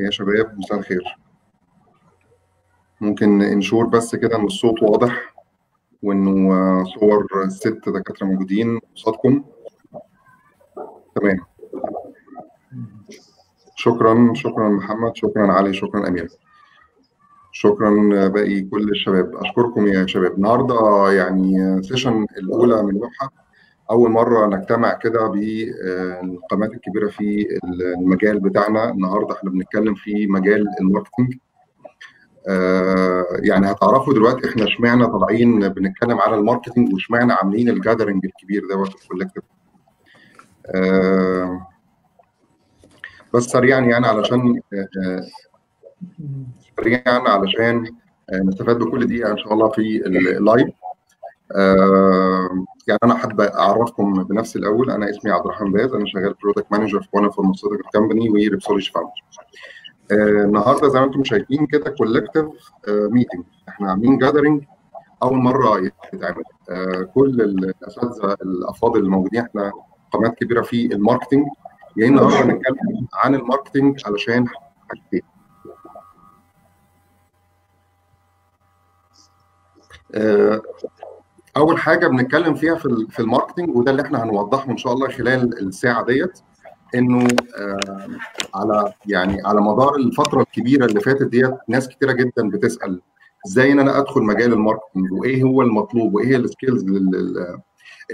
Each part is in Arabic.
يا شباب مساء الخير. ممكن انشور بس كده إن الصوت واضح وإنه آه، صور الست دكاترة موجودين قصادكم. تمام. شكرا شكرا محمد شكرا علي شكرا أمير. شكرا باقي كل الشباب. أشكركم يا شباب. النهارده يعني سيشن الأولى من لوحة. أول مرة نجتمع كده بالقامات الكبيرة في المجال بتاعنا. النهارده إحنا بنتكلم في مجال ال marketing آه، يعني هتعرفوا دلوقتي إحنا إشمعنى طالعين بنتكلم على ال marketing وإشمعنى عاملين ال gathering الكبير دوت ال collective. آه، بس سريعا يعني علشان آه، سريعا علشان نستفاد بكل دقيقة إن شاء الله في ال live يعني أنا حابب أعرفكم بنفسي الأول. أنا اسمي عبد الرحمن باز. أنا شغال product manager في وأنا pharmaceutical company و Repsology founder النهارده زي ما أنتم شايفين كده collective meeting إحنا عاملين gathering أول مرة يتعمل. كل الأساتذة الأفاضل الموجودين إحنا قامات كبيرة في ال marketing جايين النهارده نتكلم عن ال marketing علشان حاجتين. أول حاجة بنتكلم فيها في في ال marketing وده اللي إحنا هنوضحه إن شاء الله خلال الساعة ديت إنه آه على يعني على مدار الفترة الكبيرة اللي فاتت ديت ناس كتيرة جدا بتسأل إزاي إن أنا أدخل مجال ال marketing وإيه هو المطلوب؟ وإيه هي ال skills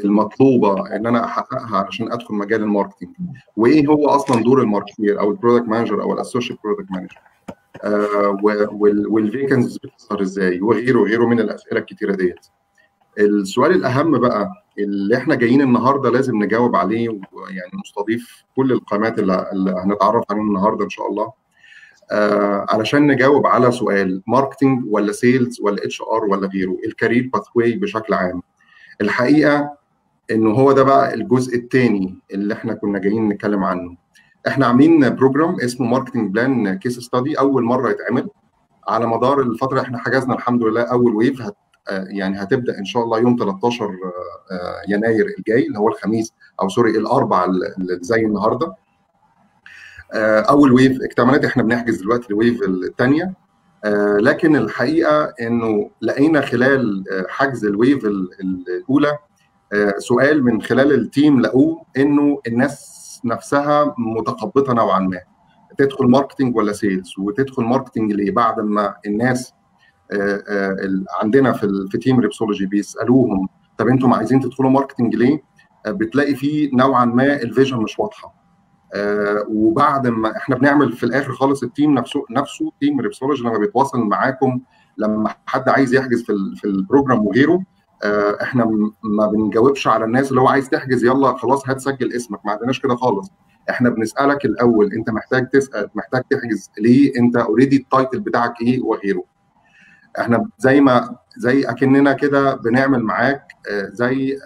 المطلوبة إن أنا أحققها علشان أدخل مجال ال marketing وإيه هو أصلا دور ال marketeer أو ال product manager أو ال associate product manager وال vacancies بتظهر إزاي؟ وغيره وغيره من الأسئلة الكتيرة ديت. السؤال الأهم بقى اللي إحنا جايين النهارده لازم نجاوب عليه ويعني نستضيف كل القامات اللي, هنتعرف عليهم النهارده إن شاء الله. آه علشان نجاوب على سؤال marketing ولا sales ولا HR ولا غيره ال career pathway بشكل عام. الحقيقة انه هو ده بقى الجزء الثاني اللي إحنا كنا جايين نتكلم عنه. إحنا عاملين program اسمه marketing plan case study أول مرة يتعمل. على مدار الفترة إحنا حجزنا الحمد لله أول wave يعني هتبدأ إن شاء الله يوم 13 يناير الجاي اللي هو الخميس أو سوري الاربع اللي زي النهارده. أول wave اكتملت إحنا بنحجز دلوقتي ال wave الثانية لكن الحقيقة إنه لقينا خلال حجز ال wave الأولى سؤال من خلال ال team لقوه إنه الناس نفسها متخبطة نوعا ما. تدخل marketing ولا sales وتدخل marketing ليه بعد ما الناس عندنا في في team ريبسولوجي بيسألوهم طب أنتم عايزين تدخلوا marketing ليه؟ بتلاقي فيه نوعا ما ال vision مش واضحة. وبعد ما إحنا بنعمل في الآخر خالص ال team نفسه نفسه team ريبسولوجي لما بيتواصل معاكم لما حد عايز يحجز في في ال program وغيره إحنا ما بنجاوبش على الناس اللي هو عايز تحجز يلا خلاص هات سجل اسمك. ما عندناش كده خالص. إحنا بنسألك الأول انت محتاج تسأل محتاج تحجز ليه؟ انت already ال title بتاعك إيه؟ وغيره. إحنا زي ما زي اكننا كده بنعمل معاك زي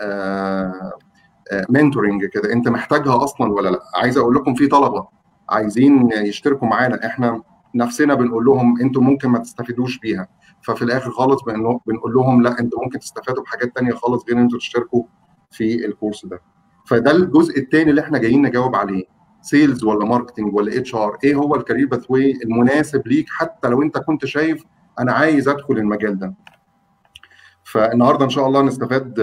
mentoring كده. انت محتاجها أصلا ولا لا؟ عايز أقول لكم في طلبة عايزين يشتركوا معانا. إحنا نفسنا بنقول لهم أنتم ممكن ما تستفيدوش بيها. ففي الآخر خالص بنقول لهم لا أنتم ممكن تستفادوا بحاجات تانية خالص غير ان أنتم تشتركوا في ال course ده. فده الجزء الثاني اللي إحنا جايين نجاوب عليه. sales ولا marketing ولا HR إيه هو ال career pathway المناسب ليك حتى لو انت كنت شايف أنا عايز أدخل المجال ده. فالنهاردة إن شاء الله نستفاد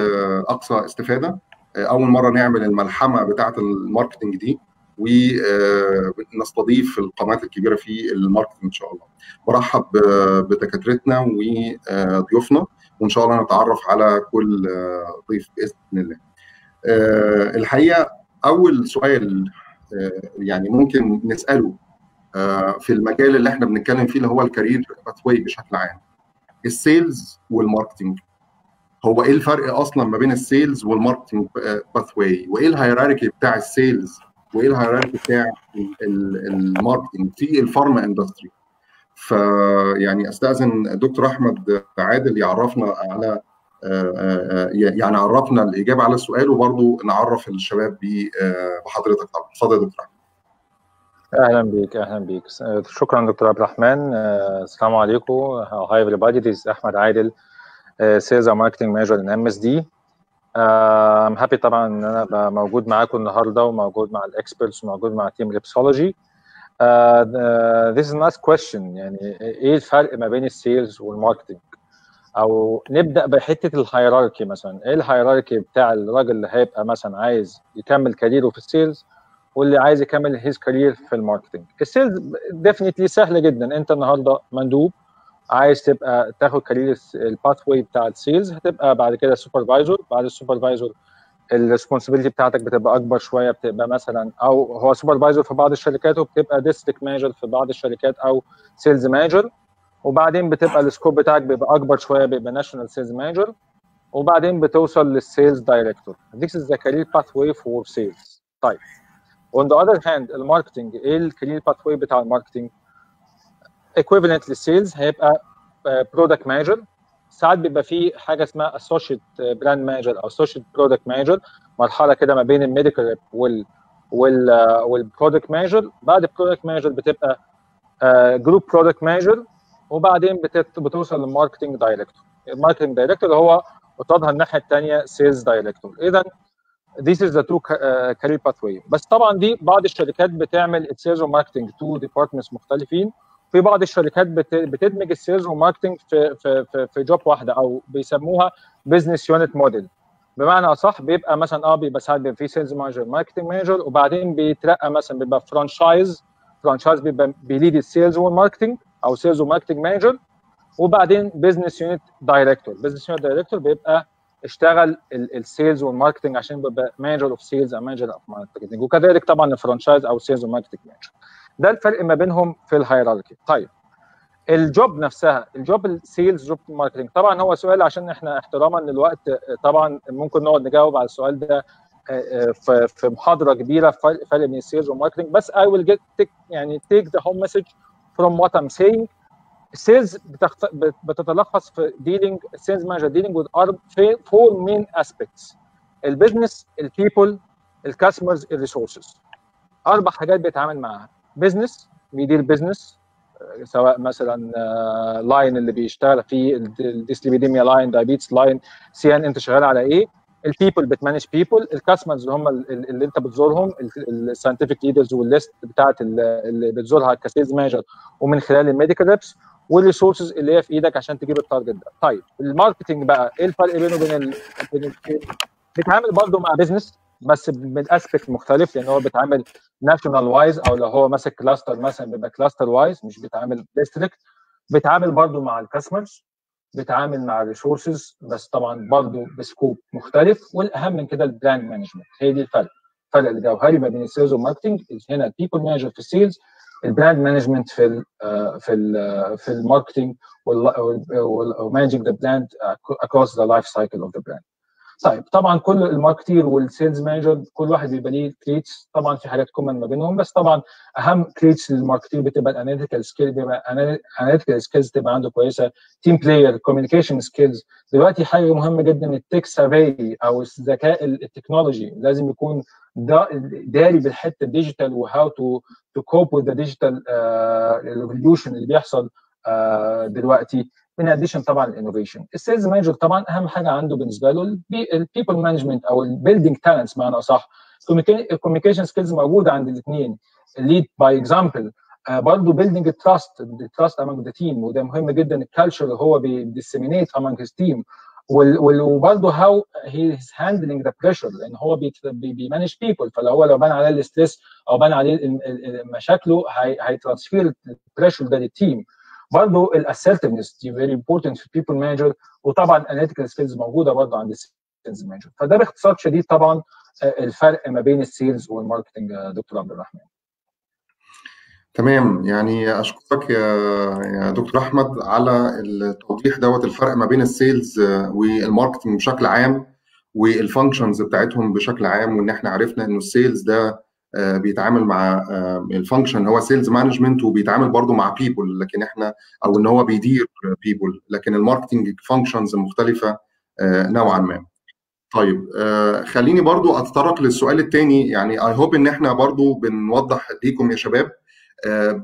أقصى استفادة. أول مرة نعمل الملحمة بتاعة ال marketing دي ونستضيف القامات الكبيرة في ال marketing إن شاء الله. برحب بدكاترتنا وضيوفنا وإن شاء الله نتعرف على كل ضيف بإذن الله. الحقيقة أول سؤال يعني ممكن نسأله في المجال اللي إحنا بنتكلم فيه اللي هو ال career pathway بشكل عام. ال sales وال marketing هو إيه الفرق أصلا ما بين ال sales وال marketing pathway وإيه ال hierarchy بتاع ال sales؟ وإيه ال hierarchy بتاع ال marketing في ال pharma industry فيعني أستأذن دكتور أحمد عادل يعرفنا على يعني عرفنا الإجابة على السؤال وبرضه نعرف الشباب بحضرتك طبعا. اتفضل يا دكتور أحمد. أهلا بيك أهلا بيك. شكرا دكتور عبد الرحمن. السلام عليكم. Hi everybody. This is أحمد عادل sales marketing manager in MSD I'm happy طبعا إن أنا موجود معاكم النهارده وموجود مع ال experts وموجود مع team ريبسولوجي Uh, the, this question. يعني إيه الفرق ما بين ال sales وال marketing أو نبدأ بحتة ال hierarchy مثلا. إيه ال hierarchy بتاع الراجل اللي هيبقى مثلا عايز يكمل career ه في ال sales واللي عايز يكمل his career في ال marketing ال sales definitely سهلة جدا. أنت النهارده مندوب عايز تبقى تاخد career ال pathway بتاع ال sales هتبقى بعد كده supervisor بعد ال supervisor ال responsibility بتاعتك بتبقى أكبر شوية بتبقى مثلا أو هو supervisor في بعض الشركات وبتبقى district manager في بعض الشركات أو sales manager وبعدين بتبقى ال scope بتاعك بيبقى أكبر شوية بيبقى national sales manager وبعدين بتوصل لل sales director this is the career pathway for sales. طيب. On the other hand ال marketing إيه ال career pathway بتاع ال marketing equivalent لل sales هيبقى product manager ساعات بيبقى في حاجة اسمها associate brand manager أو associate product manager مرحلة كده ما بين ال medical rep وال وال وال product manager بعد ال product manager بتبقى group product manager وبعدين. بتوصل لل marketing director ال marketing director هو قصادها الناحية الثانية sales director اذا this is the two uh, career pathway. بس طبعا دي بعض الشركات بتعمل ال sales و marketing two departments مختلفين. في بعض الشركات بت... بتدمج ال sales وال marketing في في في, في job واحدة أو بيسموها business unit model بمعنى أصح بيبقى مثلا آه بيبقى ساعات بيبقى في sales manager marketing manager وبعدين بيترقى مثلا بيبقى franchise franchise بيبقى بي lead ال sales وال marketing أو sales و marketing manager وبعدين business unit director business unit director بيبقى اشتغل ال sales وال marketing عشان بيبقى manager of sales أو manager of marketing وكذلك طبعا ال franchise أو sales و marketing manager ده الفرق ما بينهم في ال hierarchy طيب ال job نفسها ال job ال sales job marketing طبعا هو سؤال عشان إحنا احتراما للوقت طبعا ممكن نقعد نجاوب على السؤال ده في محاضرة كبيرة فرق فرق بين ال sales وال marketing بس will get take يعني take the whole message from what I'm saying. ال sales بتتلخص في dealing ال sales manager dealing with four main aspects. البيزنس البيبل الكاستمرز الريسورسز أربع حاجات بيتعامل معاها. business بيدير business سواء مثلا line اللي بيشتغل فيه ال dyslipidemia line diabetes line see ان انت شغال على إيه؟ ال people بت manage people ال customers اللي هم اللي انت بتزورهم ال scientific leaders وال list بتاعت اللي بتزورها ك sales manager ومن خلال ال medical reps وال resources اللي هي في إيدك عشان تجيب ال target ده. طيب ال marketing بقى إيه الفرق بينه وبين. بيتعامل برضه مع business بس من aspect مختلف لأن هو بيتعامل national wise أو لو هو ماسك cluster مثلا بيبقى cluster wise مش بيتعامل district بيتعامل برضه مع ال customers بيتعامل مع ال resources بس طبعا برضه ب scope مختلف. والأهم من كده ال brand management هي دي الفرق. الفرق الجوهري ما بين ال sales وال marketing هنا الـ people manager في الـ sales الـ brand management في ال في ال في الـ marketing و managing the brand across the life cycle of the brand. طيب طبعا كل الـ marketer والـ sales manager كل واحد بيبقى ليه traits طبعا في حاجات common ما بينهم بس طبعا أهم traits للـ marketer بتبقى الـ analytical skill بيبقى analytical skills تبقى عنده كويسة. team player communication skills دلوقتي حاجة مهمة جدا الـ tech savvy أو الذكاء التكنولوجي لازم يكون داري بالحتة الـ digital و how to to cope with the digital revolution اللي بيحصل uh, دلوقتي. In addition طبعا الـ innovation الـ sales manager طبعا أهم حاجة عنده بالنسبة له الـ people management أو الـ building talents بمعنى أصح. الـ communication skills موجودة عند الاثنين. lead by example برضه building الـ trust الـ trust among the team وده مهم جدا. الـ culture اللي هو بي disseminate among his team وبرضه how he handling the pressure لأن هو بي manage people فلو هو لو بان عليه الـ stress أو بان عليه مشاكله هي transfer الـ pressure ده للـ team برضه الـ assertiveness دي very important في people manager وطبعا الـ analytical skills موجودة برضه عند الـ sales manager فده باختصار شديد طبعا الفرق ما بين الـ sales والـ marketing دكتور عبد الرحمن. تمام. يعني أشكرك يا يا دكتور أحمد على التوضيح دوت الفرق ما بين الـ sales والـ marketing بشكل عام والـ functions بتاعتهم بشكل عام وإن إحنا عرفنا إنه الـ sales ده بيتعامل مع الـ function هو sales management وبيتعامل برضو مع people لكن إحنا أو إن هو بيدير people لكن الـ marketing functions مختلفة نوعا ما. طيب خليني برضو أتطرق للسؤال الثاني يعني I hope إن إحنا برضو بنوضح ليكم يا شباب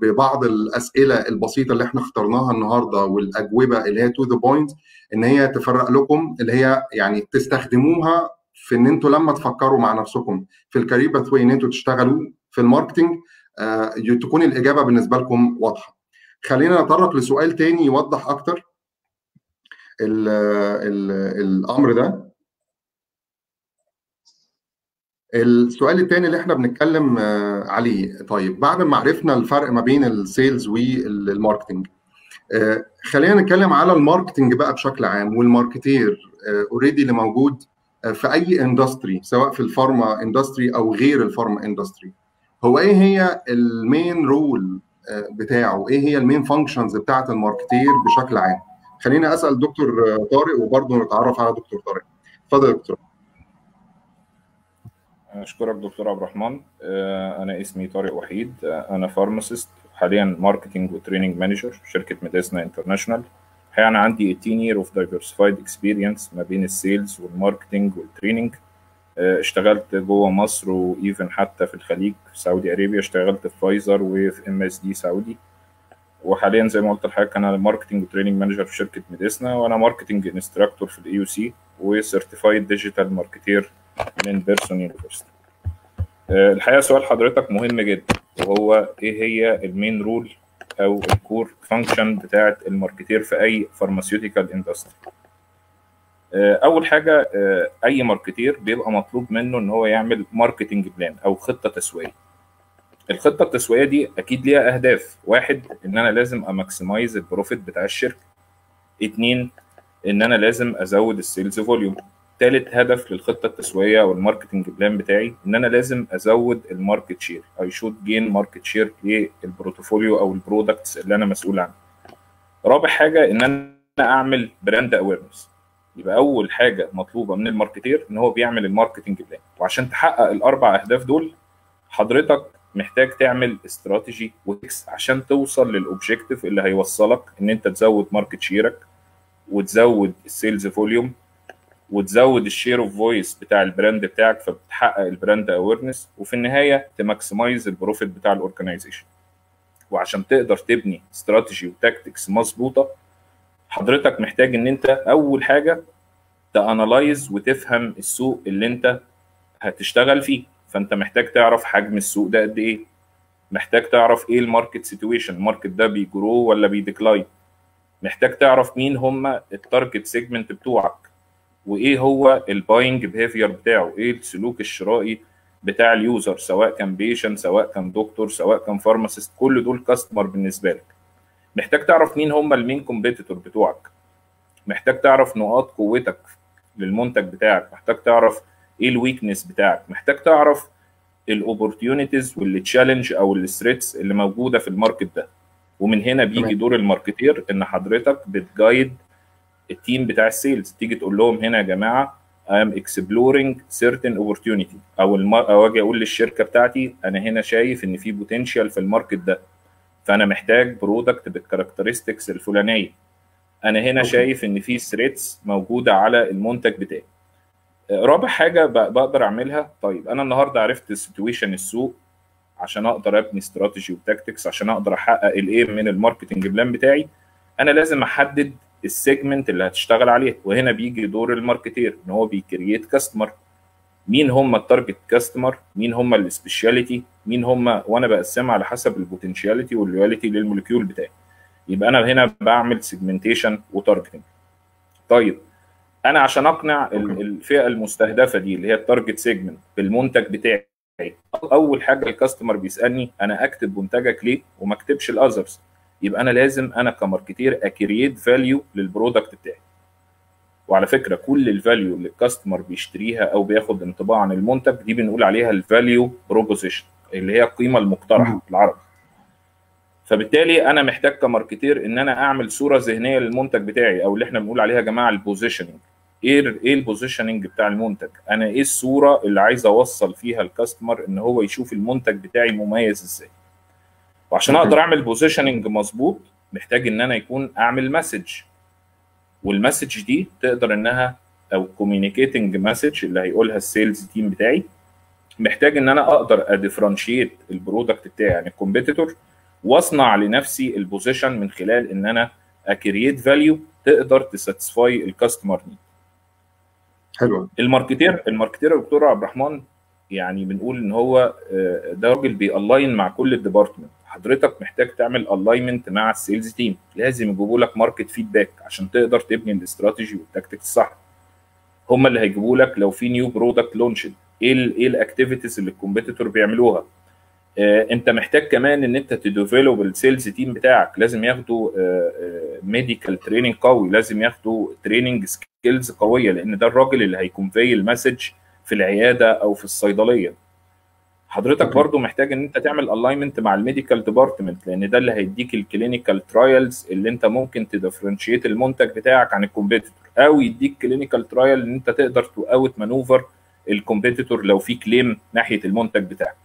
ببعض الأسئلة البسيطة اللي إحنا اخترناها النهارده والأجوبة اللي هي to the point إن هي تفرق لكم اللي هي يعني تستخدموها في إن أنتوا لما تفكروا مع نفسكم في الـ career path إن أنتوا تشتغلوا في الـ marketing آه تكون الإجابة بالنسبة لكم واضحة. خلينا نتطرق لسؤال تاني يوضح أكتر ال ال الأمر ده. السؤال الثاني اللي إحنا بنتكلم عليه. طيب بعد ما عرفنا الفرق ما بين الـ sales والـ marketing خلينا نتكلم على الـ marketing بقى بشكل عام والـ marketer already اللي موجود في أي industry سواء في الـ pharma industry أو غير الـ pharma industry هو إيه هي الـ main role بتاعه؟ إيه هي الـ main functions بتاعة الـ marketer بشكل عام؟ خلينا أسأل دكتور طارق وبرضه نتعرف على دكتور طارق. اتفضل يا دكتور. أشكرك دكتور عبد الرحمن. أنا اسمي طارق وحيد. أنا pharmacist حاليا marketing و training manager في شركة ميديسنا انترناشونال الحقيقة أنا عندي 18 year of diversified experience ما بين الـ sales والـ marketing والـ training. اشتغلت جوه مصر و even حتى في الخليج في سعودي أرابيا اشتغلت في فايزر وفي إم إس دي سعودي. وحاليا زي ما قلت لحضرتك أنا marketing و training manager في شركة ميديسنا وأنا marketing instructor في الـ AUC و certified digital marketer من بيرسون University الحقيقة سؤال حضرتك مهم جدا وهو إيه هي الـ main role أو الـ core function بتاعه الـ marketer في أي pharmaceutical industry أول حاجة أي marketer بيبقى مطلوب منه إن هو يعمل marketing plan أو خطة تسويقيه الخطة التسويقيه دي أكيد ليها أهداف. واحد إن أنا لازم اماكسمايز البروفيت بتاع الشركة. اتنين إن أنا لازم أزود الـ sales volume ثالث هدف للخطة التسويقية أو الـ marketing plan بتاعي إن أنا لازم أزود الـ market share I should gain market share للـ portfolio أو الـ products اللي أنا مسؤول عنها. رابع حاجة إن أنا أعمل brand awareness يبقى أول حاجة مطلوبة من الـ marketer إن هو بيعمل الـ marketing plan. وعشان تحقق الأربع أهداف دول حضرتك محتاج تعمل strategy و tactics عشان توصل للـ objective اللي هيوصلك إن أنت تزود market share ك وتزود الـ sales volume وتزود الـ share of voice بتاع الـ brand بتاعك فبتحقق الـ brand awareness وفي النهاية تماكسمايز البروفيت بتاع الـ organization وعشان تقدر تبني strategy و tactics مظبوطة حضرتك محتاج إن أنت أول حاجة ت analyze وتفهم السوق اللي أنت هتشتغل فيه. فأنت محتاج تعرف حجم السوق ده قد إيه. محتاج تعرف إيه الـ market situation الـ market ده بي grow ولا بي decline محتاج تعرف مين هم الـ target segment بتوعك. وإيه هو الـ buying behavior بتاعه؟ إيه السلوك الشرائي بتاع الـ user؟ سواء كان patient سواء كان دكتور سواء كان pharmacist كل دول customer بالنسبة لك. محتاج تعرف مين هم الـ main competitor بتوعك. محتاج تعرف نقاط قوتك للمنتج بتاعك. محتاج تعرف إيه الـ weakness بتاعك. محتاج تعرف الـ opportunities والـ challenge أو الـ threats اللي موجودة في الـ market ده. ومن هنا بيجي دور الـ marketer إن حضرتك بت guide الـ team بتاع الـ sales تيجي تقول لهم هنا يا جماعة I am exploring certain opportunity. أو الم... أو أجي أقول للشركة بتاعتي أنا هنا شايف إن في potential في الـ market ده. فأنا محتاج product بالـ characteristics الفلانية. أنا هنا okay. شايف إن في threats موجودة على المنتج بتاعي. رابع حاجة بقدر أعملها طيب أنا النهارده عرفت situation السوق عشان أقدر أبني strategy و tactics عشان أقدر أحقق الايه من الـ marketing plan بتاعي. أنا لازم أحدد ال segment اللي هتشتغل عليه وهنا بيجي دور ال marketer إن هو بي create customer مين هم ال target customer مين هم ال speciality مين هم؟ وأنا بقسمها على حسب ال potentiality وال loyalty لل molecule بتاعي. يبقى أنا هنا بعمل segmentation و targeting طيب أنا عشان أقنع الفئة المستهدفة دي اللي هي ال target segment بالمنتج بتاعي أول حاجة ال customer بيسألني أنا أكتب منتجك ليه؟ وما أكتبش ال others يبقى أنا لازم أنا ك marketer أ create value لل product بتاعي. وعلى فكرة كل ال value اللي ال customer بيشتريها أو بياخد انطباع عن المنتج دي بنقول عليها ال value proposition اللي هي القيمة المقترحة بالعربي. فبالتالي أنا محتاج ك marketer إن أنا أعمل صورة ذهنية للمنتج بتاعي أو اللي إحنا بنقول عليها يا جماعة ال positioning إيه إيه ال positioning بتاع المنتج؟ أنا إيه الصورة اللي عايز أوصل فيها ال customer إن هو يشوف المنتج بتاعي مميز إزاي؟ وعشان أقدر أعمل positioning مظبوط محتاج إن أنا يكون أعمل message وال message دي تقدر إنها أو communicating message اللي هيقولها ال sales team بتاعي. محتاج إن أنا أقدر ا differentiate ال product بتاعي عن ال competitor وأصنع لنفسي ال position من خلال إن أنا أ create value تقدر ت satisfy ال customer need حلو. ال marketer ال marketer دكتور عبد الرحمن يعني بنقول إن هو ده راجل بي align مع كل ال department حضرتك محتاج تعمل alignment مع ال sales team لازم يجيبوا لك market feedback عشان تقدر تبني ال strategy وال tactic الصح هم اللي هيجيبوا لك لو في new product launched إيه إيه ال activities اللي ال competitor بيعملوها؟ آه أنت محتاج كمان إن أنت ت develop ال sales team بتاعك. لازم ياخدوا medical آه training قوي. لازم ياخدوا training skills قوية لأن ده الراجل اللي هي convey ال message في العيادة أو في الصيدلية. حضرتك. برضو محتاج إن أنت تعمل alignment مع ال medical department لأن ده اللي هيديك ال clinical trials اللي أنت ممكن ت differentiate المنتج بتاعك عن ال competitor أو يديك clinical trial إن أنت تقدر to outmaneuver ال competitor لو في claim ناحية المنتج بتاعك.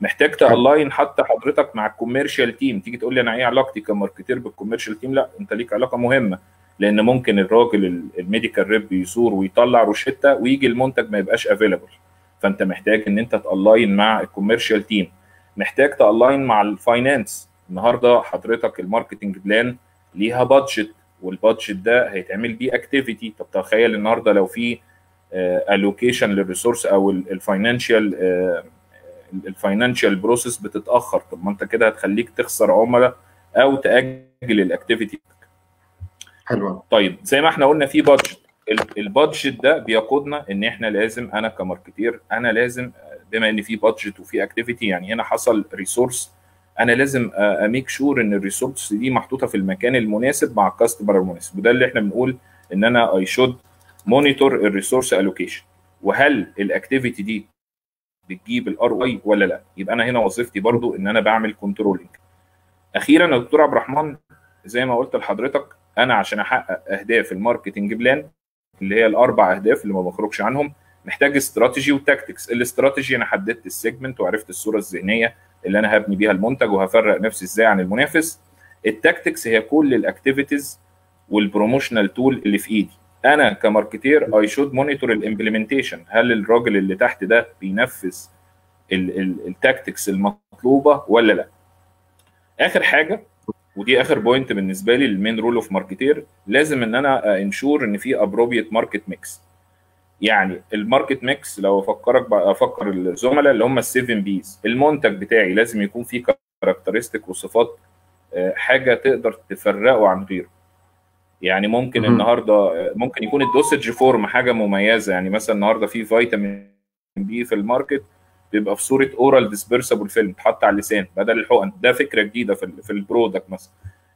محتاج ت align حتى حضرتك مع ال commercial team تيجي تقول لي أنا إيه علاقتي ك marketer بال commercial team لا أنت ليك علاقة مهمة لأن ممكن الراجل ال medical rep يزور ويطلع روشتة ويجي المنتج ما يبقاش available فانت محتاج ان انت ت align مع ال commercial team محتاج ت align مع ال finance النهارده حضرتك ال marketing plan ليها budget وال budget ده هيتعمل بيه activity طب تخيل النهارده لو في allocation لل resource أو ال financial ال financial process بتتأخر. طب ما انت كده هتخليك تخسر عملاء أو تأجل ال activity حلو طيب زي ما إحنا قلنا في budget ال budget ده بيقودنا إن إحنا لازم أنا ك marketer أنا لازم بما إن في budget وفي activity يعني هنا حصل resource أنا لازم ا make sure إن ال resource دي محطوطة في المكان المناسب مع ال customer المناسب. وده اللي إحنا بنقول إن أنا I should monitor ال resource allocation وهل ال activity دي بتجيب ال ROI ولا لأ؟ يبقى أنا هنا وظيفتي برضو إن أنا بعمل controlling أخيرا يا دكتور عبد الرحمن زي ما قلت لحضرتك أنا عشان أحقق أهداف ال marketing plan اللي هي الأربع أهداف اللي ما بخرجش عنهم محتاج strategy و tactics. الاستراتيجي أنا حددت ال segment وعرفت الصورة الذهنية اللي أنا هبني بيها المنتج وهفرق نفسي إزاي عن المنافس. ال tactics هي كل ال activities وال promotional tool اللي في إيدي. أنا ك marketer I should monitor ال implementation هل الراجل اللي تحت ده بينفذ ال tactics المطلوبة ولا لأ؟ آخر حاجة ودي آخر point بالنسبة لي ال main role of marketer لازم إن أنا ا ensure إن في appropriate market mix يعني ال market mix لو أفكرك أفكر الزملاء اللي هم ال seven Ps المنتج بتاعي لازم يكون فيه characteristic وصفات حاجة تقدر تفرقه عن غيره. يعني ممكن النهارده ممكن يكون ال dosage form حاجة مميزة. يعني مثلا النهارده في فيتامين B في ال market بيبقى في صورة oral dispersible film تحط على اللسان بدل الحقن. ده فكرة جديدة في في ال product مثلا.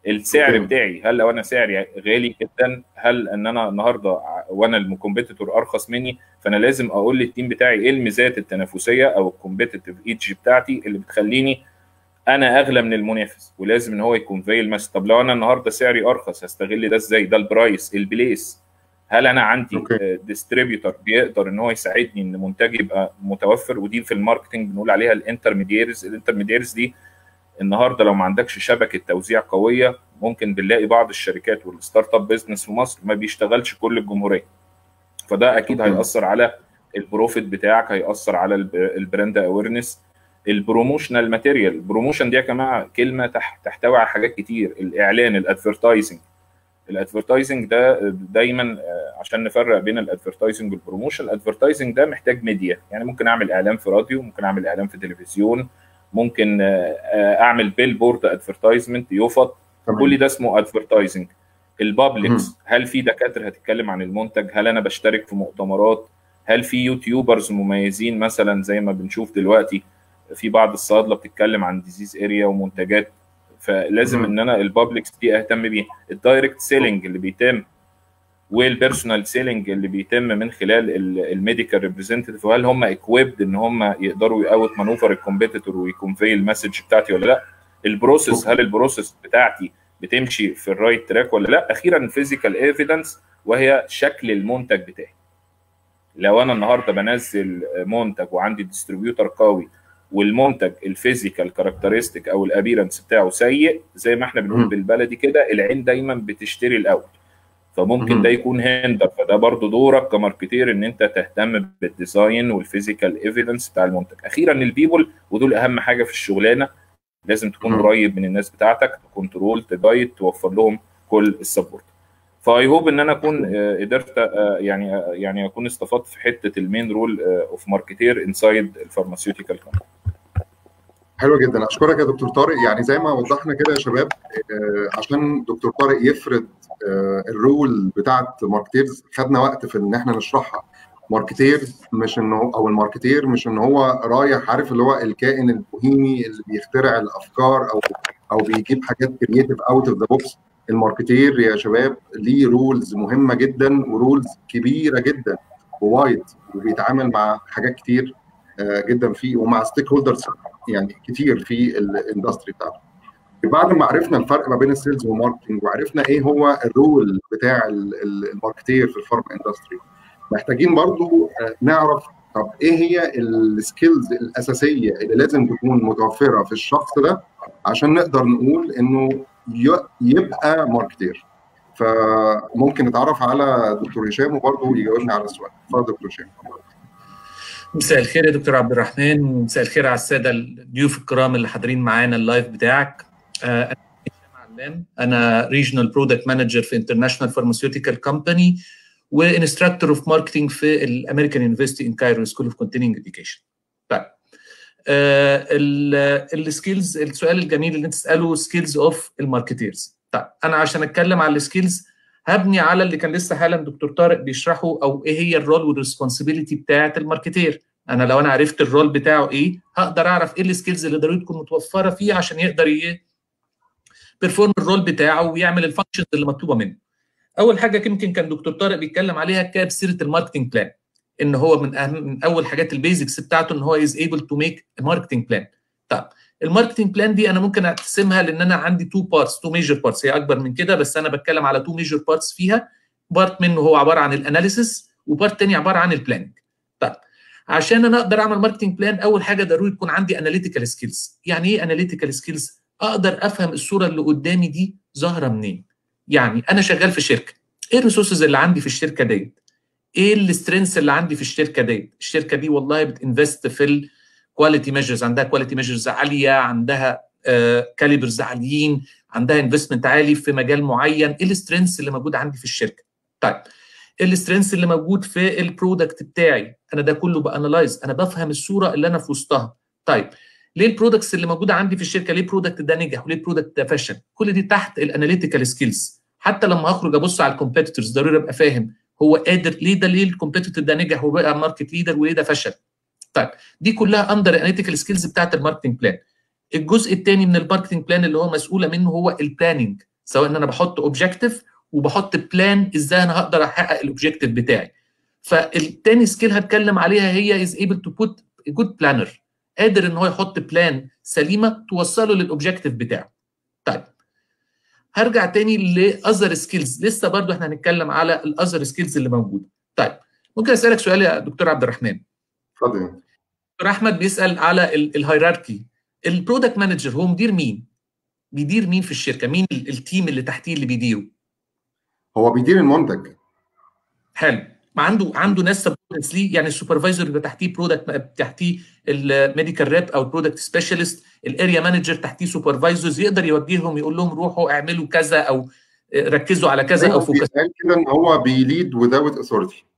السعر بتاعي هل لو أنا سعري غالي جدا هل إن أنا النهارده وأنا ال competitor أرخص مني فأنا لازم أقول لل team بتاعي إيه الميزات التنافسية أو ال competitive edge بتاعتي اللي بتخليني أنا أغلى من المنافس ولازم إن هو يكون في ال message طب لو أنا النهارده سعري أرخص هستغل ده إزاي؟ ده ال price ال place هل أنا عندي distributor بيقدر إن هو يساعدني إن منتجي يبقى متوفر؟ ودي في ال marketing بنقول عليها ال intermediaries ال intermediaries دي النهارده لو ما عندكش شبكة توزيع قوية ممكن بنلاقي بعض الشركات وال startup business في مصر ما بيشتغلش كل الجمهورية. فده أكيد هيأثر على ال profit بتاعك هيأثر على ال brand awareness ال promotional material ال promotion دي يا جماعة كلمة تحتوي على حاجات كتير. الإعلان ال advertising ال advertising ده دايما عشان نفرق بين ال advertising وال promotion ال advertising ده محتاج ميديا. يعني ممكن أعمل إعلان في راديو ممكن أعمل إعلان في تلفزيون ممكن أعمل billboard advertisement يفط كل ده اسمه advertising ال publics هل في دكاترة هتتكلم عن المنتج؟ هل أنا بشترك في مؤتمرات؟ هل في YouTubers مميزين مثلا زي ما بنشوف دلوقتي؟ في بعض الصيادلة بتتكلم عن disease area ومنتجات فلازم إن أنا ال publics دي أهتم بيها. ال direct selling اللي بيتم وال personal selling اللي بيتم من خلال ال medical representative وهل هم equipped إن هم يقدروا ي outmaneuver ال competitor وي convey ال message بتاعتي ولا لأ؟ ال process هل ال process بتاعتي بتمشي في ال right track ولا لأ؟ أخيرا ال physical evidence وهي شكل المنتج بتاعي. لو أنا النهارده بنزل منتج وعندي distributor قوي والمنتج ال physical characteristic أو ال appearance بتاعه سيء زي ما إحنا بنقول بالبلدي كده العين دايما بتشتري الأول. فممكن ده يكون hinder فده برضو دورك ك marketeer إن أنت تهتم بال design وال physical evidence بتاع المنتج. أخيرا ال people ودول أهم حاجة في الشغلانة. لازم تكون قريب من الناس بتاعتك control ت guide توفر لهم كل ال support ف I hope إن أنا أكون قدرت يعني يعني أكون استفدت في حتة ال main role of marketeer inside ال pharmaceutical company حلو جدا. أشكرك يا دكتور طارق. يعني زي ما وضحنا كده يا شباب عشان دكتور طارق يفرد ال role بتاعت marketeers خدنا وقت في إن إحنا نشرحها. marketeers مش انه أو ال marketeer مش إن هو رايح عارف اللي هو الكائن البوهيمي اللي بيخترع الأفكار أو أو بيجيب حاجات creative out of the box ال marketeer يا شباب ليه roles مهمة جدا و roles كبيرة جدا و wide وبيتعامل مع حاجات كتير جدا فيه ومع stakeholders يعني كتير في ال industry بتاعته. بعد ما عرفنا الفرق ما بين ال sales وال marketing وعرفنا إيه هو ال role بتاع ال marketeer في ال pharma industry محتاجين برضو نعرف طب إيه هي ال skills الأساسية اللي لازم تكون متوفرة في الشخص ده عشان نقدر نقول إنه يبقى marketeer. فممكن نتعرف على دكتور هشام وبرضه يجاوبنا على السؤال. اتفضل دكتور هشام. مساء الخير يا دكتور عبد الرحمن. ومساء الخير على السادة الضيوف الكرام اللي حاضرين معانا ال live بتاعك. أنا هشام علام. أنا regional product manager في international pharmaceutical company و instructor of marketing في ال American University in Cairo School of Continuing Education طيب. ال skills السؤال الجميل اللي أنت تسأله skills of ال marketeers. طيب. أنا عشان أتكلم على ال skills هبني على اللي كان لسه حالا دكتور طارق بيشرحه أو إيه هي ال role وال responsibility بتاعه ال marketeer. أنا لو أنا عرفت ال role بتاعه إيه هقدر أعرف إيه ال skills اللي ضروري تكون متوفرة فيه عشان يقدر ي perform ال role بتاعه ويعمل ال functions اللي مطلوبة منه. أول حاجة يمكن كان دكتور طارق بيتكلم عليها جاب سيرة ال marketing plan إن هو من أهم من أول حاجات ال basics بتاعته إن هو is able to make marketing plan طيب ال marketing plan دي أنا ممكن أقسمها لأن أنا عندي two parts two major parts هي أكبر من كده بس أنا بتكلم على two major parts فيها. part منه هو عبارة عن ال analysis و part تاني عبارة عن ال planning طيب عشان أنا أقدر أعمل marketing plan أول حاجة ضروري تكون عندي analytical skills يعني إيه analytical skills أقدر أفهم الصورة اللي قدامي دي ظاهرة منين. يعني أنا شغال في شركة. إيه ال resources اللي عندي في الشركة ديت؟ إيه ال strengths اللي عندي في الشركة ديت؟ الشركة دي والله بت invest في ال quality measures عندها quality measures عالية عندها calibers uh, عاليين عندها investment عالي في مجال معين. إيه ال strengths اللي موجود عندي في الشركة؟ طيب إيه ال strengths اللي موجود في ال product بتاعي؟ أنا ده كله ب analyze أنا بفهم الصورة اللي أنا في وسطها. طيب ليه ال products اللي موجودة عندي في الشركة؟ ليه ال product ده نجح؟ وليه ال product ده فشل؟ كل دي تحت ال analytical skills حتى لما هخرج أبص على ال competitors ضروري أبقى فاهم هو قادر ليه ده؟ ليه ال competitor ده نجح وبقى market leader وليه ده فشل؟ طيب دي كلها under analytical skills بتاعت ال marketing plan الجزء الثاني من ال marketing plan اللي هو مسؤولة منه هو ال planning سواء إن أنا بحط objective وبحط plan إزاي أنا هقدر أحقق ال objective بتاعي. فالتاني skill هتكلم عليها هي is able to be good planner قادر إن هو يحط plan سليمة توصله لل objective بتاعه. طيب هرجع تاني ل other skills لسه برضو إحنا هنتكلم على ال other skills اللي موجودة. طيب ممكن أسألك سؤال يا دكتور عبد الرحمن؟ اتفضل. دكتور احمد بيسأل على ال hierarchy ال product manager هو مدير مين؟ بيدير مين في الشركة؟ مين ال team اللي تحتيه اللي بيديره؟ هو بيدير المنتج. حلو. ما عنده عنده ناس subordinates ليه؟ يعني ال supervisor يبقى تحتيه product تحتيه ال medical rep أو ال product specialist ال area manager تحتيه supervisors يقدر يوجههم يقول لهم روحوا اعملوا كذا أو ركزوا على كذا أو focus. كده إن هو بي lead without authority.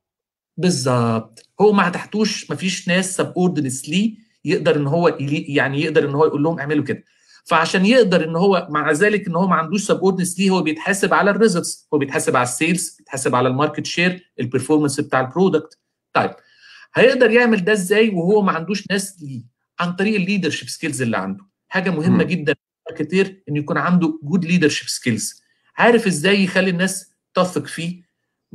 بالظبط. هو ما تحتوش ما فيش ناس subordinates ليه يقدر إن هو يعني يقدر إن هو يقول لهم اعملوا كده. فعشان يقدر إن هو مع ذلك إن هو ما عندوش subordinates ليه هو بيتحاسب على ال results هو بيتحاسب على ال sales بيتحاسب على ال market share ال performance بتاع ال product طيب هيقدر يعمل ده إزاي وهو ما عندوش ناس ليه؟ عن طريق ال leadership skills اللي عنده. حاجة مهمة م. جدا كتير إن يكون عنده good leadership skills عارف إزاي يخلي الناس تثق فيه؟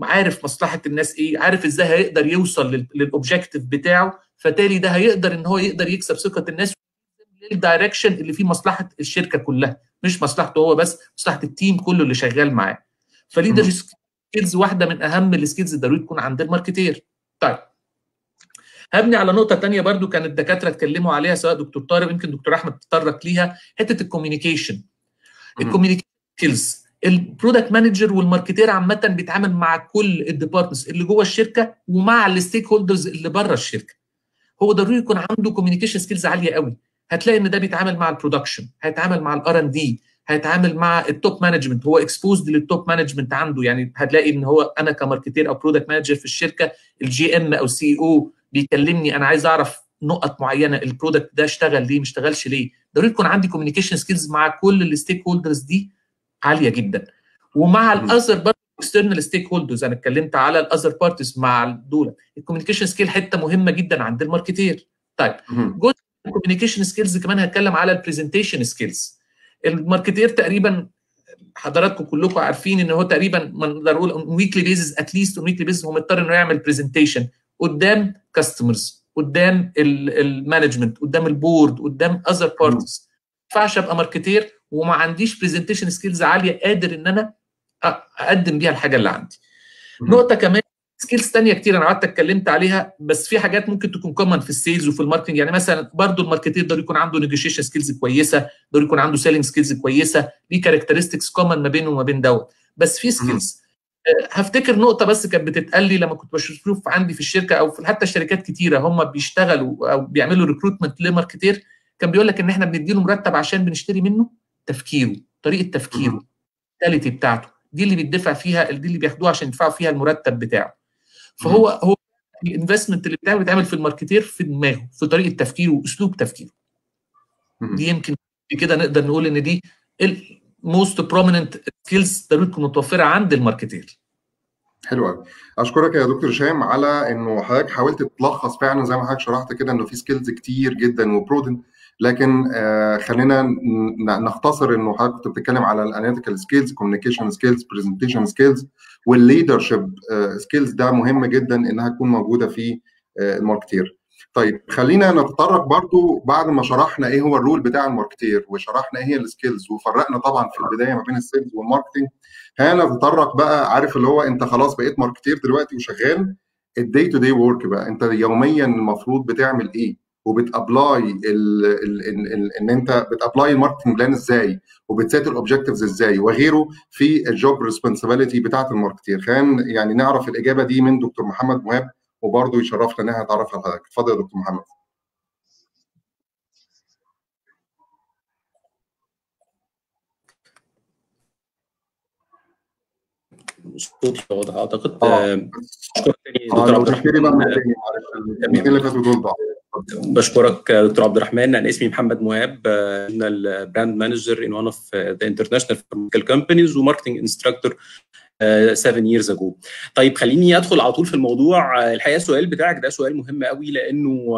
عارف مصلحة الناس إيه عارف إزاي هيقدر يوصل لل objective بتاعه فبالتالي ده هيقدر إن هو يقدر يكسب ثقة الناس لل direction اللي فيه مصلحة الشركة كلها مش مصلحته هو بس مصلحة ال team كله اللي شغال معاه. ف leader skills واحدة من أهم ال skills ضروري تكون عند ال marketeer. طيب. هبني على نقطة تانية برضو كان الدكاترة اتكلموا عليها سواء دكتور طارق ويمكن دكتور أحمد تطرق ليها حتة ال communication ال communication skills ال product manager وال marketer عامه بيتعامل مع كل ال departments اللي جوه الشركة ومع ال stakeholders اللي بره الشركة. هو ضروري يكون عنده communication skills عالية قوي. هتلاقي إن ده بيتعامل مع ال production هيتعامل مع ال R&D هيتعامل مع ال top management هو exposed لل top management عنده. يعني هتلاقي إن هو أنا ك marketer أو product manager في الشركة ال GM أو CEO بيكلمني أنا عايز أعرف نقط معينة ال product ده اشتغل ليه ما اشتغلش ليه. ضروري يكون عندي communication skills مع كل ال stakeholders دي عالية جدا. ومع ال other external stakeholders أنا اتكلمت على ال other parties مع دول. ال communication skill حتة مهمة جدا عند ال marketer. طيب جزء ال communication skills كمان هتكلم على ال presentation skills ال marketer تقريبا حضراتكم كلكم عارفين إن هو تقريبا نقدر نقول weekly basis at least weekly basis هو مضطر إنه يعمل presentation قدام customers قدام ال management قدام ال board قدام other parties ما ينفعش أبقى marketer وما عنديش presentation skills عالية قادر إن أنا أقدم بيها الحاجة اللي عندي. نقطة كمان skills ثانية كتير أنا قعدت اتكلمت عليها بس في حاجات ممكن تكون common في ال sales وفي ال marketing يعني مثلا برضو ال marketer ضروري يكون عنده negotiation skills كويسة ضروري يكون عنده selling skills كويسة ليه characteristics common ما بينه وما بين دوت. بس في skills هفتكر نقطة بس كانت بتتقال لي لما كنت بشوف عندي في الشركة أو في حتى شركات كتيرة هم بيشتغلوا أو بيعملوا recruitment ل marketer كان بيقول لك إن إحنا بنديله مرتب عشان بنشتري منه تفكيره طريقة تفكيره ال quality بتاعته. دي اللي بيدفع فيها دي اللي بياخدوها عشان يدفعوا فيها المرتب بتاعه. فهو هو ال investment اللي بتاعه بيتعمل في ال marketer في دماغه في طريقة تفكيره وأسلوب تفكيره. دي يمكن كده نقدر نقول إن دي ال most prominent skills ضروري تكون متوفرة عند ال marketer. حلو قوي أشكرك يا دكتور هشام على إنه حضرتك حاولت تلخص فعلا زي ما حضرتك شرحت كده إنه في skills كتير جدا و broad لكن آه خلينا نختصر إنه حضرتك كنت بتتكلم على ال analytical skills communication skills presentation skills وال leadership skills ده مهم جدا إنها تكون موجودة في آه ال marketer طيب خلينا نتطرق برضو بعد ما شرحنا إيه هو ال role بتاع ال marketer وشرحنا إيه هي ال skills وفرقنا طبعا في البداية ما بين ال sales وال marketing هنتطرق بقى عارف اللي هو انت خلاص بقيت marketer دلوقتي وشغال ال day to day work بقى انت يوميا المفروض بتعمل إيه وبت apply ان انت بت apply ال marketing plan إزاي وبت set ال objectives إزاي وغيره في ال job responsibility بتاعت ال marketer. خلينا يعني نعرف الإجابة دي من دكتور محمد مهاب. وبرضه يشرفنا إن إحنا نتعرف على حضرتك. اتفضل يا دكتور محمد. صوتي واضح أعتقد تاني دكتور عبد الرحمن. فاتوا دول ضاعوا بشكرك دكتور عبد الرحمن. أنا اسمي محمد مهاب أنا ال brand manager in one of the international pharmaceutical companies و marketing instructor 7 years ago. طيب خليني أدخل على طول في الموضوع. الحقيقة السؤال بتاعك ده سؤال مهم قوي لأنه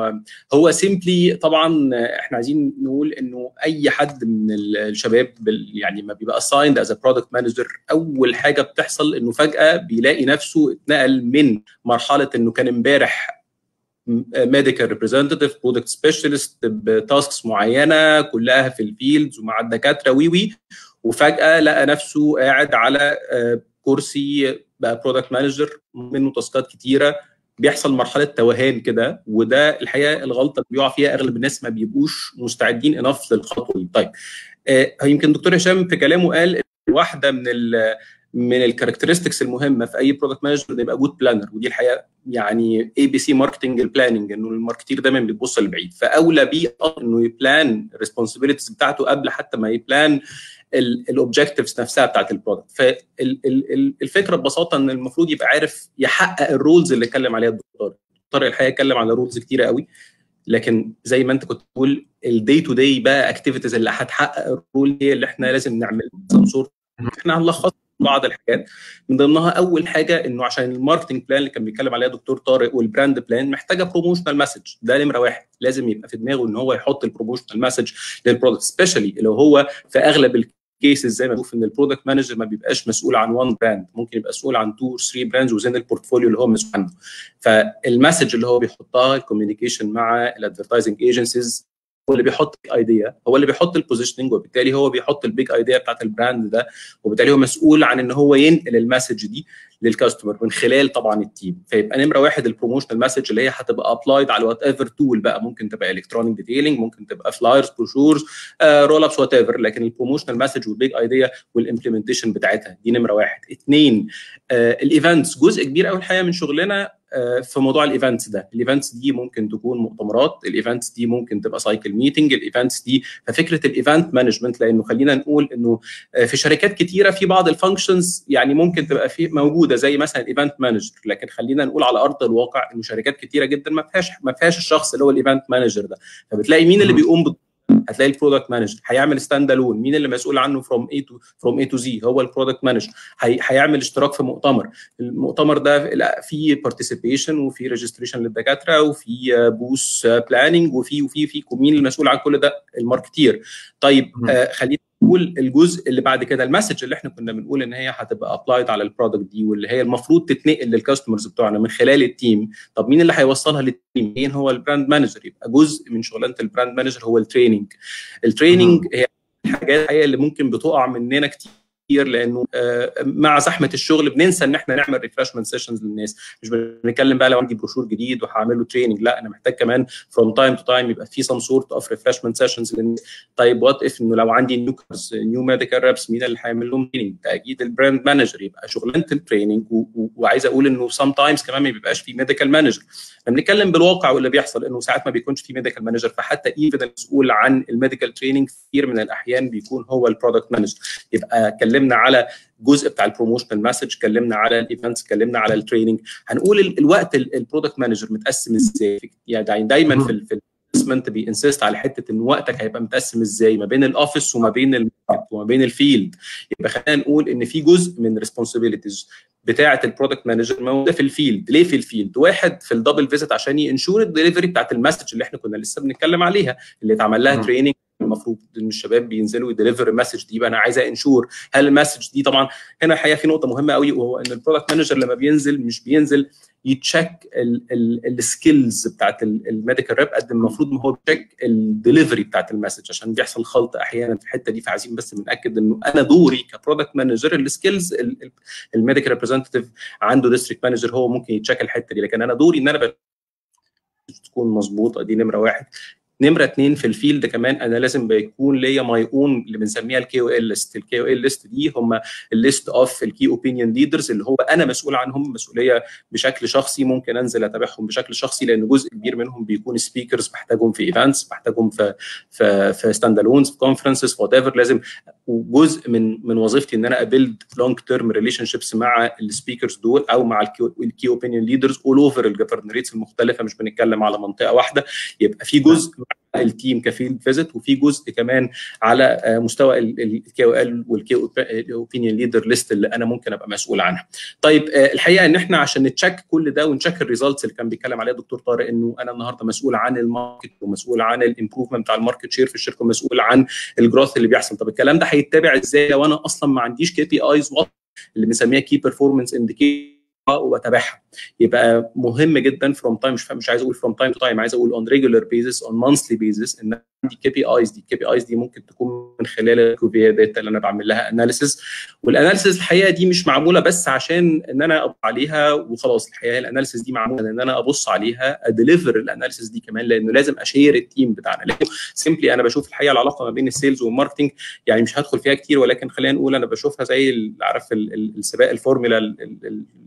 هو simply طبعا إحنا عايزين نقول إنه أي حد من الشباب يعني ما بيبقى as a product manager أول حاجة بتحصل إنه فجأة بيلاقي نفسه اتنقل من مرحلة إنه كان إمبارح medical representative product specialist ب tasks معينة كلها في ال fields ومع الدكاتره وي وي وفجأة لقى نفسه قاعد على كرسي بقى product manager منه task ات كتيرة. بيحصل مرحلة توهان كده وده الحقيقة الغلطة اللي بيقع فيها أغلب الناس ما بيبقوش مستعدين enough للخطوة دي. طيب آه يمكن دكتور هشام في كلامه قال واحدة من ال من ال characteristics المهمة في أي product manager إنه يبقى good planner ودي الحقيقة يعني ABC marketing ال planning إنه ال marketer دايما بيبص لبعيد. فأولى بيه إنه ي plan ال responsibilities بتاعته قبل حتى ما ي plan ال objectives نفسها بتاعت ال product فالفكرة ببساطة إن المفروض يبقى عارف يحقق ال roles اللي اتكلم عليها الدكتور. طارق الحقيقة اتكلم على roles كتيرة قوي لكن زي ما أنت كنت بتقول ال day to day بقى activities اللي هتحقق ال role هي اللي إحنا لازم نعمل صورة إحنا هنلخص بعض الحاجات. من ضمنها أول حاجة إنه عشان ال marketing plan اللي كان بيتكلم عليها دكتور طارق وال brand plan محتاجة promotional message ده نمرة واحد. لازم يبقى في دماغه إن هو يحط ال promotional message لل product specially لو هو في أغلب cases زي ما بشوف إن ال product manager ما بيبقاش مسؤول عن one brand ممكن يبقى مسؤول عن two 3 brands within ال portfolio اللي هو مسؤول عنه. فال message اللي هو بيحطها ال communication مع ال advertising agencies هو اللي بيحط idea هو اللي بيحط ال positioning وبالتالي هو بيحط ال big idea بتاعت ال brand ده وبالتالي هو مسؤول عن إن هو ينقل ال message دي. لل customer من خلال طبعا ال team فيبقى نمرة واحد ال promotional message اللي هي هتبقى applied على whatever tool بقى. ممكن تبقى electronic detailing ممكن تبقى flyers brochures roll ups whatever لكن ال promotional message وال big idea وال implementation بتاعتها دي نمرة واحد. اثنين ال events جزء كبير قوي الحقيقة من شغلنا في موضوع ال events ده. ال events دي ممكن تكون مؤتمرات ال events دي ممكن تبقى cycle meeting ال events دي ففكرة ال event management لأنه خلينا نقول إنه في شركات كتيرة في بعض ال functions يعني ممكن تبقى في موجودة. زي مثلا ال event manager لكن خلينا نقول على أرض الواقع إنه شركات كتيرة جدا ما فيهاش ما فيهاش الشخص اللي هو ال event manager ده. فبتلاقي مين اللي بيقوم هتلاقي ال product manager هيعمل stand alone مين اللي مسؤول عنه from A to from A to Z هو ال product manager هيعمل اشتراك في مؤتمر. المؤتمر ده فيه participation وفي registration للدكاترة وفي booth planning وفي وفي في مين المسؤول عن كل ده؟ ال marketeer. طيب آه خلينا نقول الجزء اللي بعد كده ال message اللي إحنا كنا بنقول إن هي هتبقى applied على ال product دي واللي هي المفروض تتنقل لل customers بتوعنا من خلال ال team طب مين اللي هيوصلها لل team مين هو ال brand manager يبقى جزء من شغلانة ال brand manager هو ال training ال training هي الحاجات اللي ممكن بتقع مننا كتير. كتير لأنه مع زحمة الشغل بننسى إن إحنا نعمل refreshment sessions للناس. مش بنتكلم بقى لو عندي بروشور جديد وهعمل له training لا أنا محتاج كمان from time to time يبقى في some sort of refreshment sessions للناس. طيب what if إنه لو عندي new new medical reps مين اللي هيعمل لهم training ده أكيد ال brand manager يبقى شغلانة ال training وعايز أقول إنه sometimes كمان ما بيبقاش في medical manager إحنا بنتكلم بالواقع واللي بيحصل إنه ساعات ما بيكونش في medical manager فحتى even المسؤول عن ال medical training كثير من الأحيان بيكون هو ال product manager يبقى اتكلمنا على جزء بتاع ال promotional message اتكلمنا على ال events اتكلمنا على ال training هنقول الوقت ال product manager متقسم إزاي؟ يعني دايما في في ال investment ب insist على حتة إن وقتك هيبقى متقسم إزاي ما بين ال office وما بين ال market وما بين ال field يبقى خلينا نقول إن في جزء من responsibilities بتاعة ال product manager موجودة في ال field ليه في ال field واحد في ال double visit عشان ي ensure ال delivery بتاعة ال message اللي إحنا كنا لسه بنتكلم عليها اللي اتعمل لها training المفروض إن الشباب بينزلوا ي deliver ال message دي يبقى أنا عايز ensure هل ال message دي طبعا هنا الحقيقة في نقطة مهمة قوي وهو إن ال product manager لما بينزل مش بينزل ي check ال skills بتاعت ال medical rep قد المفروض ما هو بي check ال delivery بتاعت ال message عشان بيحصل خلط أحيانا في الحتة دي. فعايزين بس بناكد إنه أنا دوري ك product manager ال skills ال medical representative عنده district manager هو ممكن ي check الحتة دي. لكن أنا دوري إن أنا تكون مظبوطة. دي نمرة واحد. نمرة اثنين في ال field كمان أنا لازم بيكون ليا my own اللي بنسميها ال KOL list ال KOL list دي هم ال list of ال key opinion leaders اللي هو أنا مسؤول عنهم مسؤولية بشكل شخصي ممكن أنزل أتابعهم بشكل شخصي لأن جزء كبير منهم بيكون speakers بحتاجهم في events بحتاجهم في في في stand alones في conferences whatever لازم وجزء من من وظيفتي إن أنا ا build long term relationships مع ال speakers دول أو مع ال key opinion leaders all over ال governorates المختلفة مش بنتكلم على منطقة واحدة. يبقى في جزء ال team ك field visit وفي جزء كمان على مستوى ال KOL وال key opinion leader list اللي أنا ممكن أبقى مسؤول عنها. طيب الحقيقة إن إحنا عشان نت check كل ده ون check ال results اللي كان بيتكلم عليها الدكتور طارق إنه أنا النهارده مسؤول عن ال market ومسؤول عن ال improvement بتاع ال market share في الشركة ومسؤول عن ال growth اللي بيحصل طب الكلام ده هيتبع إزاي لو أنا أصلا ما عنديش KPIs اللي بنسميها key performance indicator وأتابعها. يبقى مهم جدا from time مش مش عايز أقول from time to time عايز أقول on regular basis on monthly basis إن عندي KPIs دي ال KPIs دي ممكن تكون من خلال ال IQVIA data اللي أنا بعمل لها analysis وال analysis الحقيقة دي مش معمولة بس عشان إن أنا أبص عليها وخلاص. الحقيقة ال analysis دي معمولة إن أنا أبص عليها ا deliver ال analysis دي كمان لأنه لازم أ share ال team بتاعنا. لأنه simply أنا بشوف الحقيقة العلاقة ما بين ال sales وال marketing يعني مش هدخل فيها كتير ولكن خلينا نقول أنا بشوفها زي عارف السباق الفورمولا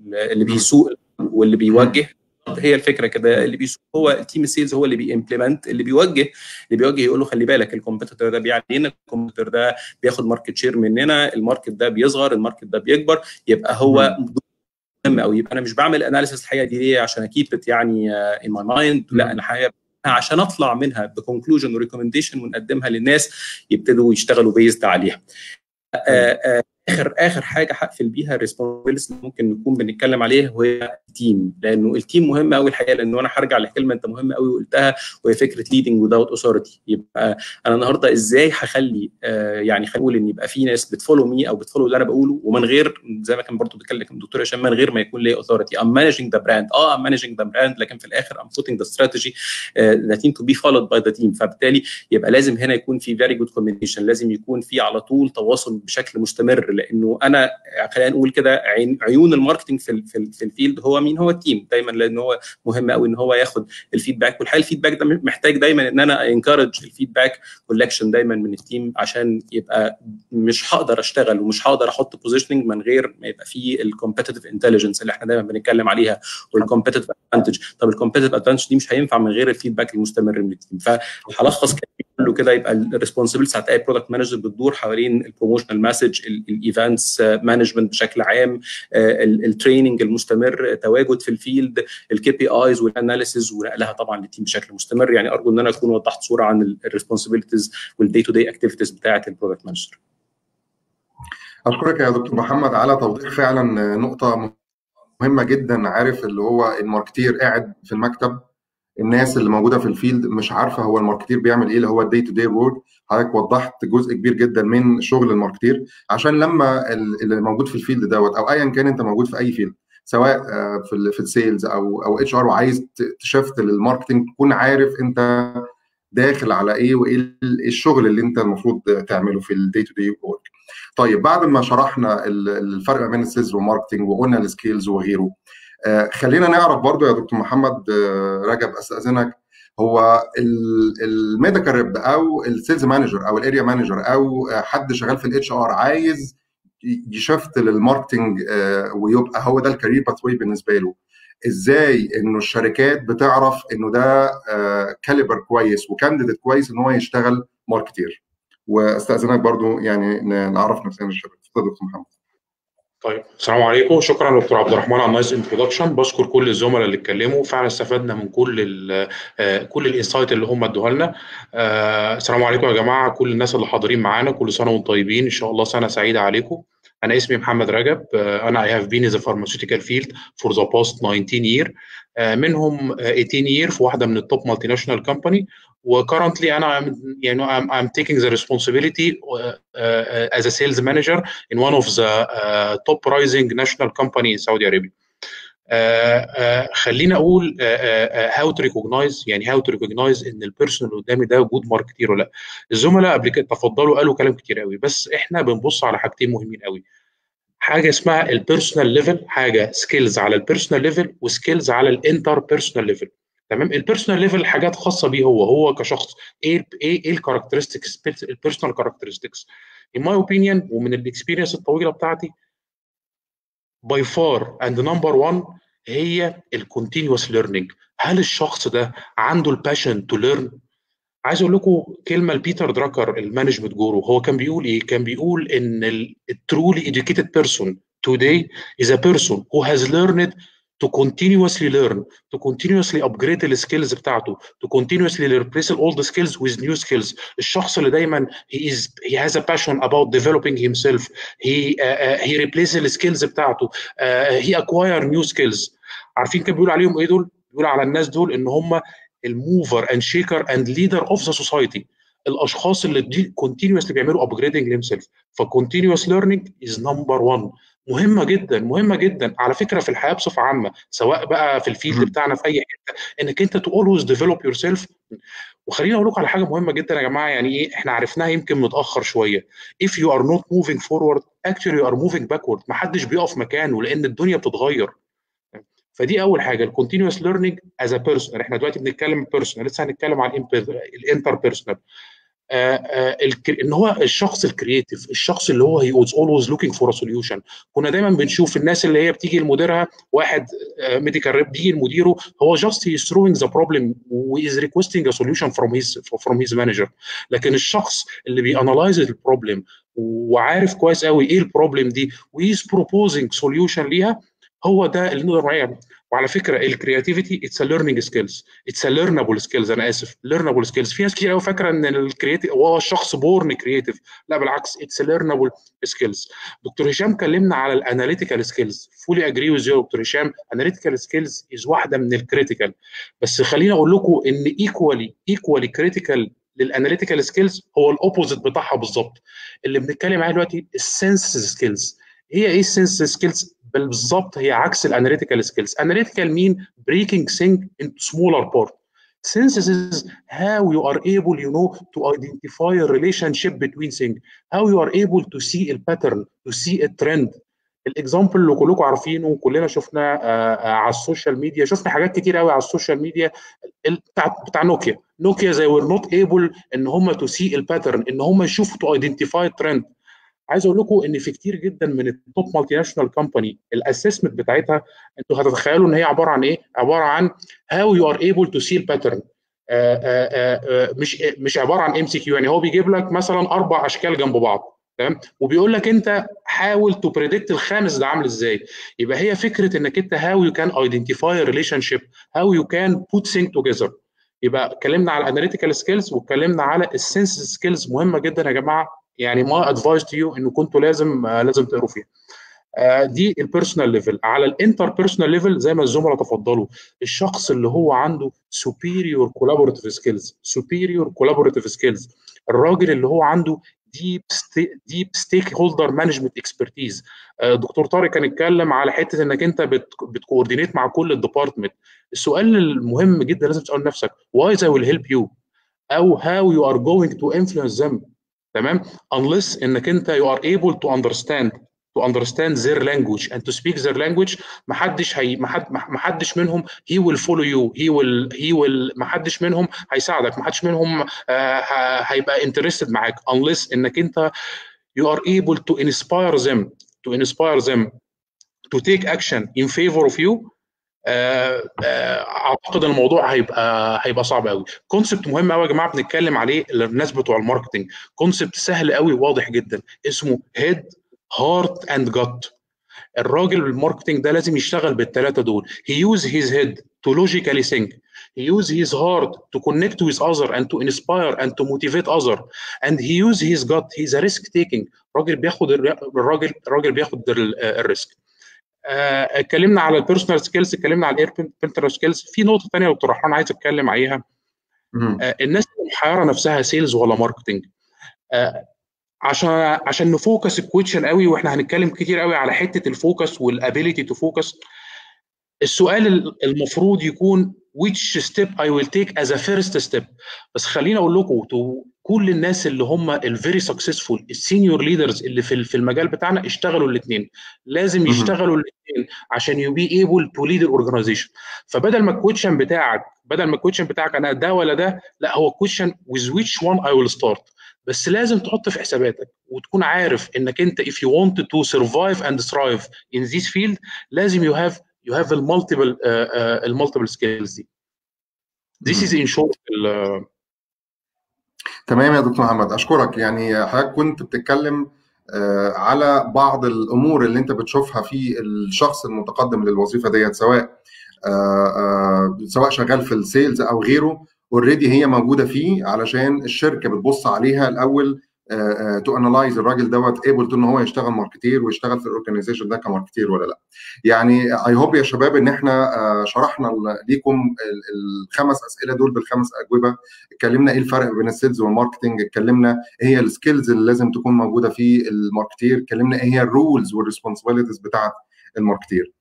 اللي بيسوق واللي بيوجه. هي الفكرة كده اللي بيسوق هو ال team ال sales هو اللي بي implement اللي بيوجه اللي بيوجه يقول له خلي بالك ال competitor ده بيعلينا ال competitor ده بياخد market share مننا ال market ده بيصغر ال market ده بيكبر يبقى هو مهم قوي يبقى أنا مش بعمل analysis الحقيقة دي ليه؟ عشان ا keep يعني in my mind لا أنا حقيقة عشان أطلع منها ب conclusion و recommendation ونقدمها للناس يبتدوا يشتغلوا based عليها. اخر آخر حاجة هقفل بيها ال responsibility اللي ممكن نكون بنتكلم عليها وهي ال team لأنه ال team مهم قوي الحقيقة لأنه أنا هرجع لكلمة أنت مهمه قوي وقلتها وهي فكرة leading without authority يبقى أنا النهارده إزاي هخلي آه يعني خلينا نقول إن يبقى في ناس بت follow me أو بت follow اللي أنا بقوله ومن غير زي ما كان برضه بيتكلم الدكتور هشام من غير ما يكون لي authority I'm managing the brand آه I'm managing the brand لكن في الآخر I'm putting the strategy need to be followed by the team فبالتالي يبقى لازم هنا يكون في very good communication لازم يكون في على طول تواصل بشكل مستمر. لأنه أنا خلينا نقول كده عيون ال marketing في في, في ال field هو مين؟ هو ال team دايما لأن هو مهم قوي إن هو ياخد ال feedback والحقيقة ال feedback ده محتاج دايما إن أنا encourage ال feedback collection دايما من ال team عشان يبقى مش هقدر أشتغل ومش هقدر أحط positioning من غير ما يبقى فيه ال competitive intelligence اللي إحنا دايما بنتكلم عليها وال competitive advantage طب ال competitive advantage دي مش هينفع من غير ال feedback المستمر من ال team فهلخص كده يبقى ال responsibility بتاعت أي product manager بتدور حوالين ال promotional message ال events management بشكل عام ال training المستمر تواجد في ال field ال KPIs وال analysis ونقلها طبعا لل team بشكل مستمر. يعني أرجو إن أنا أكون وضحت صورة عن ال responsibilities وال day to day activities بتاعت ال product manager أشكرك يا دكتور محمد على توضيح فعلا نقطة مهمة جدا عارف اللي هو ال marketeer قاعد في المكتب الناس اللي موجودة في ال field مش عارفة هو ال marketeer بيعمل إيه اللي هو ال day to day work حضرتك وضحت جزء كبير جدا من شغل ال marketeer. عشان لما اللي موجود في ال field دوت أو ايا كان أنت موجود في أي field سواء في في ال sales أو أو HR وعايز ت shift لل marketing تكون عارف أنت داخل على إيه وإيه الشغل اللي أنت المفروض تعمله في ال day to day work طيب بعد ما شرحنا الفرق بين ال sales وال marketing وقلنا ال skills وغيره خلينا نعرف برضو يا دكتور محمد رجب أستأذنك هو ال medical rep أو ال sales manager أو ال area manager أو حد شغال في ال HR عايز ي shift لل marketing ويبقى هو ده ال career pathway بالنسبة له. إزاي إنه الشركات بتعرف إنه ده caliber كويس و candidate كويس إن هو يشتغل marketeer؟ وأستأذنك برضو يعني نعرف نفسنا الشباب اتفضل دكتور محمد. طيب السلام عليكم. شكرا دكتور عبد الرحمن على ال nice introduction بشكر كل الزملاء اللي اتكلموا. فعلا استفدنا من كل ال كل ال insight اللي هم ادوها لنا. السلام عليكم يا جماعة. كل الناس اللي حاضرين معانا كل سنة وأنتم طيبين. إن شاء الله سنة سعيدة عليكم. أنا اسمي محمد رجب. أنا I have been in pharmaceutical field for the past 19 year. منهم 18 year في واحدة من ال top multinational company و currently أنا يعني I'm, I'm taking the responsibility uh, uh, as a sales manager in one of the uh, top rising national company in Saudi Arabia. خلينا أقول how to recognize يعني how to recognize إن ال person اللي قدامي ده good marketeer ولا لأ. الزملاء قبل كده تفضلوا قالوا كلام كتير قوي بس إحنا بنبص على حاجتين مهمين قوي. حاجة اسمها ال personal level حاجة skills على ال personal level و skills على ال interpersonal level تمام؟ ال personal level حاجات خاصة بيه هو هو كشخص. إيه إيه إيه ال characteristics ال personal characteristics in my opinion ومن ال experience الطويلة بتاعتي by far and number 1 هي ال continuous learning هل الشخص ده عنده ال passion to learn عايز أقول لكم كلمة لبيتر دراكر ال management guru هو كان بيقول إيه؟ كان بيقول إن الترولي educated person today is a person who has learned to continuously learn, to continuously upgrade السكيلز بتاعته, to continuously replace old skills with new skills. الشخص اللي دايما he is he has a passion about developing himself. He uh, uh, he replaces السكيلز بتاعته. Uh, he acquire new skills. عارفين كان بيقول عليهم إيه دول؟ بيقول على الناس دول ان هم الموفر اند شيكر اند ليدر اوف ذا سوسايتي. الاشخاص اللي they continuously بيعملوا upgrading themselves. ف continuous learning is number one. مهمة جدا مهمة جدا. على فكرة في الحياة بصفة عامة سواء بقى في ال field بتاعنا في أي حتة إنك أنت to always develop yourself وخليني أقول لكم على حاجة مهمة جدا يا جماعة يعني إيه إحنا عرفناها يمكن متأخر شوية. If you are not moving forward actually you are moving backward. ما حدش بيقف مكانه لأن الدنيا بتتغير. فدي أول حاجة ال continuous learning is a personal إحنا دلوقتي بنتكلم personal لسه هنتكلم عن ال interpersonal إن هو الشخص ال creative الشخص اللي هو he always looking for solution كنا دايما بنشوف الناس اللي هي بتيجي لمديرها واحد medical rep بيجي لمديره هو just he throwing the problem with requesting a solution from his from his manager لكن الشخص اللي بي analyze ال problem وعارف كويس قوي إيه ال problem دي with proposing solution ليها هو ده اللي نقدر وعلى فكرة ال creativity it's learning skills it's a learnable skills أنا آسف. learnable skills في ناس كتير قوي فاكرة إن ال creative هو الشخص born creative لا بالعكس it's a learnable skills دكتور هشام كلمنا على ال analytical skills fully agree with you دكتور هشام. analytical skills is واحدة من ال critical بس خليني أقول لكم إن equally equally critical لل analytical skills هو ال opposite بتاعها بالظبط. اللي بنتكلم عليه دلوقتي ال synthesis skills هي إيه ال synthesis skills بالظبط هي عكس ال analytical skills analytical mean breaking thing into smaller part synthesis how you are able you know to identify a relationship between things. How you are able to see a pattern to see a ال example اللي كلكم عارفينه وكلنا شفناه على ال social media. شفنا حاجات كتير قوي على ال social media. بتاع بتاع نوكيا نوكيا they were not able إن هم to see ال pattern إن هم يشوفوا to identify trend عايز أقول لكم ان في كتير جدا من ال top multinational company ال assessment بتاعتها أنتوا هتتخيلوا ان هي عبارة عن إيه؟ عبارة عن how you are able to see ال pattern مش مش عبارة عن MCQ يعني هو بيجيب لك مثلا أربع أشكال جنب بعض تمام؟ وبيقول لك انت حاول to predict الخامس ده عامل إزاي. يبقى هي فكرة انك انت how you can identify relationship how you can put thing together يبقى اتكلمنا على ال analytical skills واتكلمنا على ال synthesis skills مهمة جدا يا جماعة. يعني my advice to you إنكوا انتوا لازم لازم تقروا فيها. دي ال personal level على ال interpersonal level زي ما الزملاء تفضلوا. الشخص اللي هو عنده superior collaborative skills superior collaborative skills. الراجل اللي هو عنده deep deep stakeholder management expertise دكتور طارق كان اتكلم على حتة إنك أنت بت coordinate مع كل ال department السؤال المهم جدا لازم تسأل نفسك why they will help you أو هاو يو ار جوينج تو انفلونس ذم تمام unless انك انت you are able to understand to understand their language and to speak their language ما حدش هي ما حد ما حدش منهم he will follow you he will he will ما حدش منهم هيساعدك ما حدش منهم آه هيبقى interested معاك unless انك انت you are able to inspire them to inspire them to take action in favor of you أعتقد الموضوع هيبقى هيبقى صعب قوي concept مهم قوي يا جماعة بنتكلم عليه للناس بتوع ال marketing concept سهل قوي واضح جدا. اسمه head heart and gut الراجل ال marketing ده لازم يشتغل بالثلاثه دول. he use his head to logically think. he use his heart to connect with other and to inspire and to motivate other. and he use his gut. he's a risk taking. راجل بياخد الراجل الراجل بياخد ال risk. اتكلمنا على ال personal skills اتكلمنا على ال inter skills في نقطة ثانية دكتور رحمن عايز اتكلم عليها. آه الناس اللي محيرة نفسها sales ولا marketing آه عشان عشان ن focus ال question قوي وإحنا هنتكلم كتير قوي على حتة ال focus وال ability to focus السؤال المفروض يكون which step I will take as a first step. بس خليني أقول لكم كل الناس اللي هم ال very successful ال senior leaders اللي في في المجال بتاعنا اشتغلوا الاثنين لازم يشتغلوا الاثنين عشان you be able to lead the organization فبدل ما ال question بتاعك بدل ما ال question بتاعك أنا ده ولا ده لا هو question with which one I will start. بس لازم تحط في حساباتك وتكون عارف إنك أنت if you want to survive and thrive in this field لازم you have you have المالتيبل المالتيبل سكيلز دي This is in short تمام يا دكتور محمد. أشكرك. يعني حضرتك كنت بتتكلم على بعض الأمور اللي أنت بتشوفها في الشخص المتقدم للوظيفة ديت سواء سواء شغال في ال sales أو غيره already هي موجودة فيه علشان الشركة بتبص عليها الأول to analyze الراجل دوت able ان هو يشتغل marketeer ويشتغل في ال organization ده ك marketeer ولا لا. يعني I hope يا شباب إن إحنا شرحنا ليكم الخمس أسئلة دول بالخمس أجوبة. اتكلمنا إيه الفرق بين ال sales وال marketing اتكلمنا إيه هي ال skills اللي لازم تكون موجودة في ال marketeer. اتكلمنا إيه هي ال roles وال responsibilities بتاعت ال marketeer. آه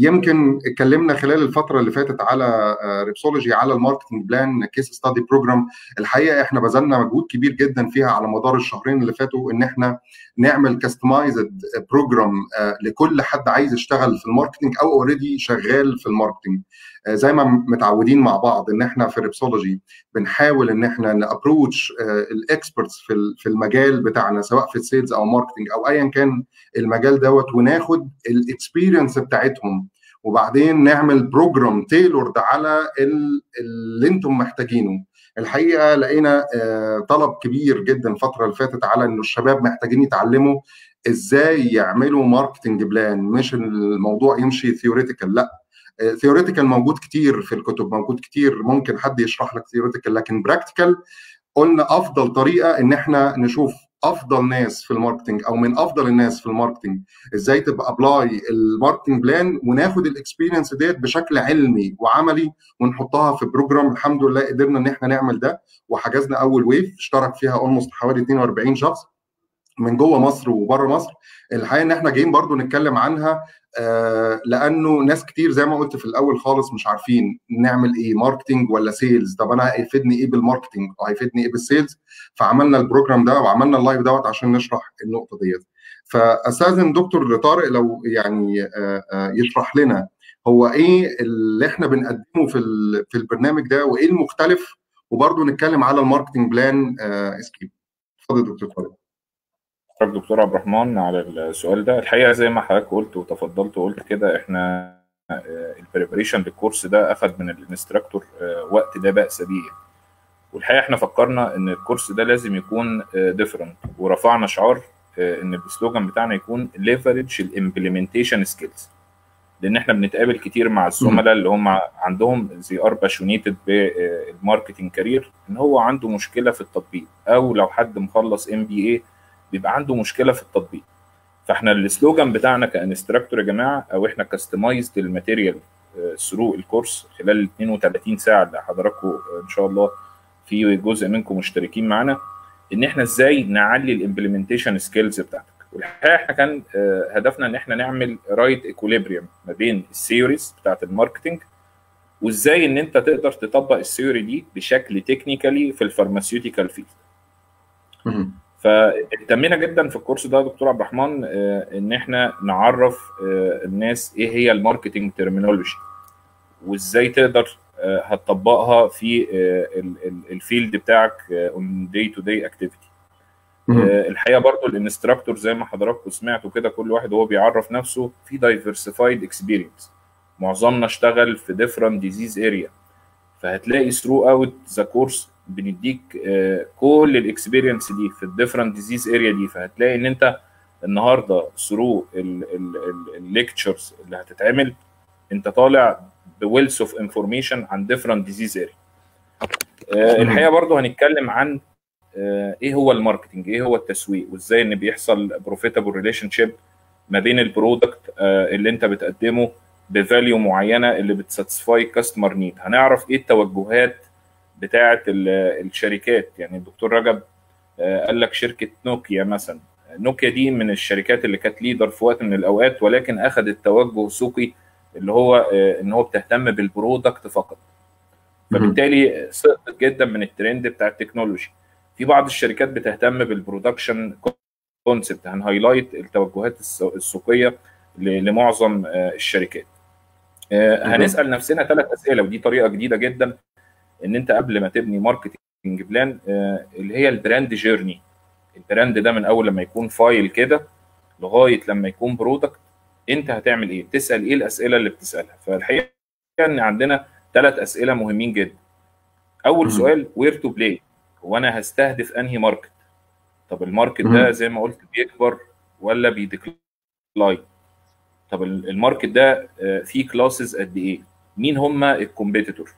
يمكن اتكلمنا خلال الفترة اللي فاتت على آه ريبسولوجي على ال marketing plan case study program الحقيقة إحنا بذلنا مجهود كبير جدا فيها على مدار الشهرين اللي فاتوا إن إحنا نعمل customized program آه لكل حد عايز يشتغل في ال marketing أو already شغال في ال marketing زي ما متعودين مع بعض إن إحنا في ريبسولوجي بنحاول إن إحنا ن approach ال experts في في المجال بتاعنا سواء في ال sales أو marketing أو ايا كان المجال دوت وناخد ال experience بتاعتهم. وبعدين نعمل program tailored على اللي أنتم محتاجينه. الحقيقة لقينا طلب كبير جدا الفترة اللي فاتت على إنه الشباب محتاجين يتعلموا إزاي يعملوا marketing plan مش الموضوع يمشي theoretical لأ. theoretical موجود كتير في الكتب موجود كتير ممكن حد يشرح لك theoretical لكن practical قلنا أفضل طريقة إن إحنا نشوف أفضل ناس في ال marketing أو من أفضل الناس في ال marketing إزاي تبقى apply ال marketing plan وناخد ال experience ديت بشكل علمي وعملي ونحطها في program الحمد لله قدرنا إن إحنا نعمل ده وحجزنا أول wave اشترك فيها almost حوالي 42 شخص من جوه مصر وبره مصر. الحقيقة إن إحنا جايين برضو نتكلم عنها لأنه ناس كتير زي ما قلت في الأول خالص مش عارفين نعمل إيه marketing ولا sales طب أنا هيفيدني إيه بال marketing وهيفيدني إيه بال sales فعملنا ال program ده وعملنا ال live دوت عشان نشرح النقطة ديت. فاستاذن دكتور طارق لو يعني آه آه يشرح لنا هو إيه اللي إحنا بنقدمه في في البرنامج ده وإيه المختلف؟ وبرضه نتكلم على ال marketing plan scheme اتفضل دكتور طارق. شكرا دكتور عبد الرحمن على السؤال ده. الحقيقة زي ما حضرتك قلت وتفضلت وقلت كده إحنا ال preparation لل course ده أخذ من ال instructor وقت لا باس به والحقيقة إحنا فكرنا إن ال course ده لازم يكون different ورفعنا شعار إن ال slogan بتاعنا يكون leverage ال implementation skills لأن إحنا بنتقابل كتير مع الزملاء اللي هم عندهم they are passionate بال marketing career إن هو عنده مشكلة في التطبيق. أو لو حد مخلص MBA بيبقى عنده مشكلة في التطبيق. فاحنا ال slogan بتاعنا ك instructor يا جماعة أو إحنا customized ال material through ال course خلال ال 32 ساعة اللي حضراتكم إن شاء الله في جزء منكم مشتركين معانا إن إحنا إزاي نعلي ال implementation skills بتاعتك. والحقيقة إحنا كان هدفنا إن إحنا نعمل right equilibrium ما بين ال theories بتاعت ال marketing وإزاي إن أنت تقدر تطبق ال theory دي بشكل technically في ال pharmaceutical field فاهتمينا جدا في ال course ده دكتور عبد الرحمن ان إحنا نعرف الناس إيه هي ال marketing terminology وازاي تقدر هتطبقها في ال field بتاعك on day to day activity الحقيقة برضو ال instructor زي ما حضراتكم سمعتوا كده كل واحد وهو بيعرف نفسه في diversified experience معظمنا اشتغل في different disease area فهتلاقي throughout the course بنديك كل ال experience دي في ال different disease area دي. فهتلاقي إن أنت النهارده through ال lectures اللي هتتعمل أنت طالع ب wealth of information عن different disease area الحقيقة برضو هنتكلم عن إيه هو ال marketing إيه هو التسويق؟ وإزاي إن بيحصل profitable relationship ما بين ال product اللي أنت بتقدمه ب value معينة اللي بت satisfy customer need هنعرف إيه التوجهات بتاعه الشركات. يعني الدكتور رجب قال لك شركة نوكيا مثلا. نوكيا دي من الشركات اللي كانت leader في وقت من الأوقات ولكن أخذت توجه سوقي اللي هو إن هو بتهتم بال product فقط. فبالتالي سقطت جدا من الترند بتاع التكنولوجي. في بعض الشركات بتهتم بال production concept هن highlight التوجهات السوقية لمعظم الشركات. هنسأل نفسنا ثلاث أسئلة ودي طريقة جديدة جدا. ان انت قبل ما تبني marketing plan اللي هي ال brand journey ال brand ده من أول لما يكون file كده لغاية لما يكون product انت هتعمل إيه؟ تسال إيه الأسئلة اللي بتسألها؟ فالحقيقة ان عندنا ثلاث أسئلة مهمين جدا. أول سؤال where to play هو أنا هستهدف أنهي market طب ال market ده زي ما قلت بيكبر ولا بي decline؟ طب ال market ده فيه classes قد إيه؟ مين هم ال competitor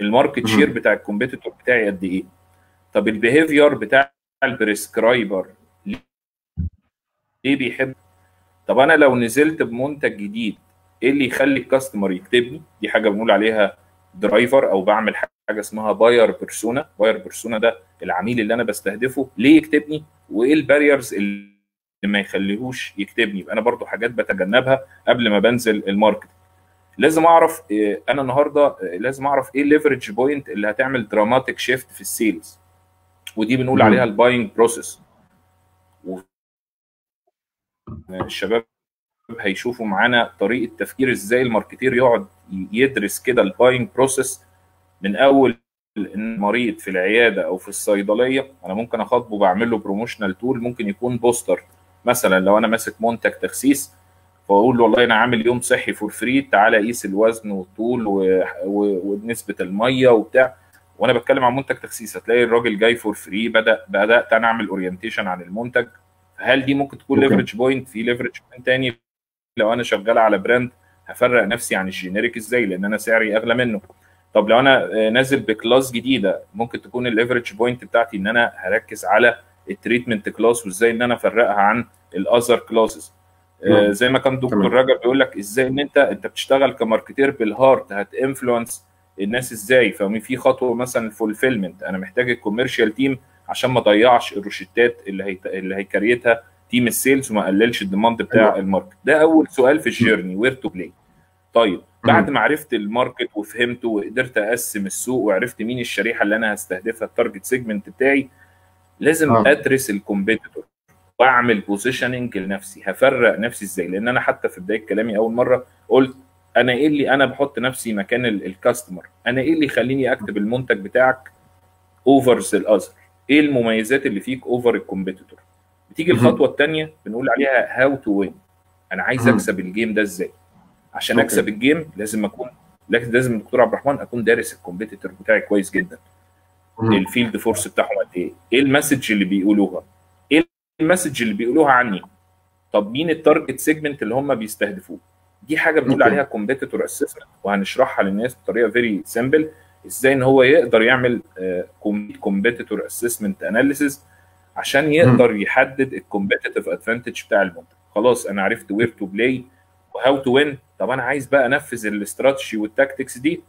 ال market share بتاع ال competitor بتاعي قد إيه؟ طب ال behavior بتاع ال prescriber ليه بيحب؟ طب أنا لو نزلت بمنتج جديد إيه اللي يخلي ال customer يكتبني؟ دي حاجة بنقول عليها driver أو بعمل حاجة اسمها buyer persona buyer persona ده العميل اللي أنا بستهدفه ليه يكتبني؟ وإيه ال barriers اللي ما يخليهوش يكتبني؟ يبقى أنا برضو حاجات بتجنبها قبل ما بنزل ال market. لازم اعرف أنا النهارده لازم اعرف إيه ال leverage point اللي هتعمل dramatic shift في ال sales ودي بنقول عليها ال buying process الشباب هيشوفوا معانا طريقة تفكير إزاي ال marketeer يقعد يدرس كده ال buying process من أول المريض في العيادة أو في الصيدلية. أنا ممكن أخاطبه بعمل له promotional tool ممكن يكون poster مثلا لو أنا ماسك منتج تخسيس فاقول له والله أنا عامل يوم صحي for free تعالى قيس الوزن والطول و... و... ونسبة المية وبتاع. وأنا بتكلم عن منتج تخسيس هتلاقي الراجل جاي for free بدأ بدأت أنا أعمل orientation عن المنتج. هل دي ممكن تكون leverage point في leverage point تاني. لو أنا شغال على brand هفرق نفسي عن ال generic إزاي؟ لأن أنا سعري أغلى منه. طب لو أنا نازل ب class جديدة ممكن تكون ال leverage point بتاعتي إن أنا هركز على ال treatment class وإزاي إن أنا أفرقها عن ال other classes آه زي ما كان دكتور رجب بيقول لك إزاي إن أنت أنت بتشتغل ك marketeer بال heart هت influence الناس إزاي؟ ففي خطوة مثلا ال fulfillment أنا محتاج ال commercial team عشان ما اضيعش الروشتات اللي هي اللي هي create ها team ال sales وما قللش ال demand بتاع ال market. ده أول سؤال في ال journey where to play طيب بعد ما عرفت ال market وفهمته وقدرت أقسم السوق وعرفت مين الشريحة اللي أنا هستهدفها ال target segment بتاعي لازم آه. ادرس ال competitor واعمل positioning لنفسي. هفرق نفسي إزاي؟ لأن أنا حتى في بداية كلامي أول مرة قلت أنا إيه اللي أنا بحط نفسي مكان ال- ال customer أنا إيه اللي يخليني أكتب المنتج بتاعك over ال others إيه المميزات اللي فيك over ال competitor بتيجي. الخطوة الثانية بنقول عليها how to win أنا عايز. أكسب ال game ده إزاي؟ عشان okay. أكسب ال game لازم أكون لازم لازم دكتور عبد الرحمن أكون دارس ال competitor بتاعي كويس جدا. ال field force بتاعهم قد إيه؟ إيه ال message اللي بيقولوها؟ ال message اللي بيقولوها عني. طب مين ال target segment اللي هم بيستهدفوه؟ دي حاجة بنقول. عليها competitor assessment وهنشرحها للناس بطريقة very simple إزاي إن هو يقدر يعمل competitor assessment analysis عشان يقدر يحدد ال competitive advantage بتاع المنتج. خلاص أنا عرفت where to play و how to win طب أنا عايز بقى أنفذ ال strategy وال tactics دي.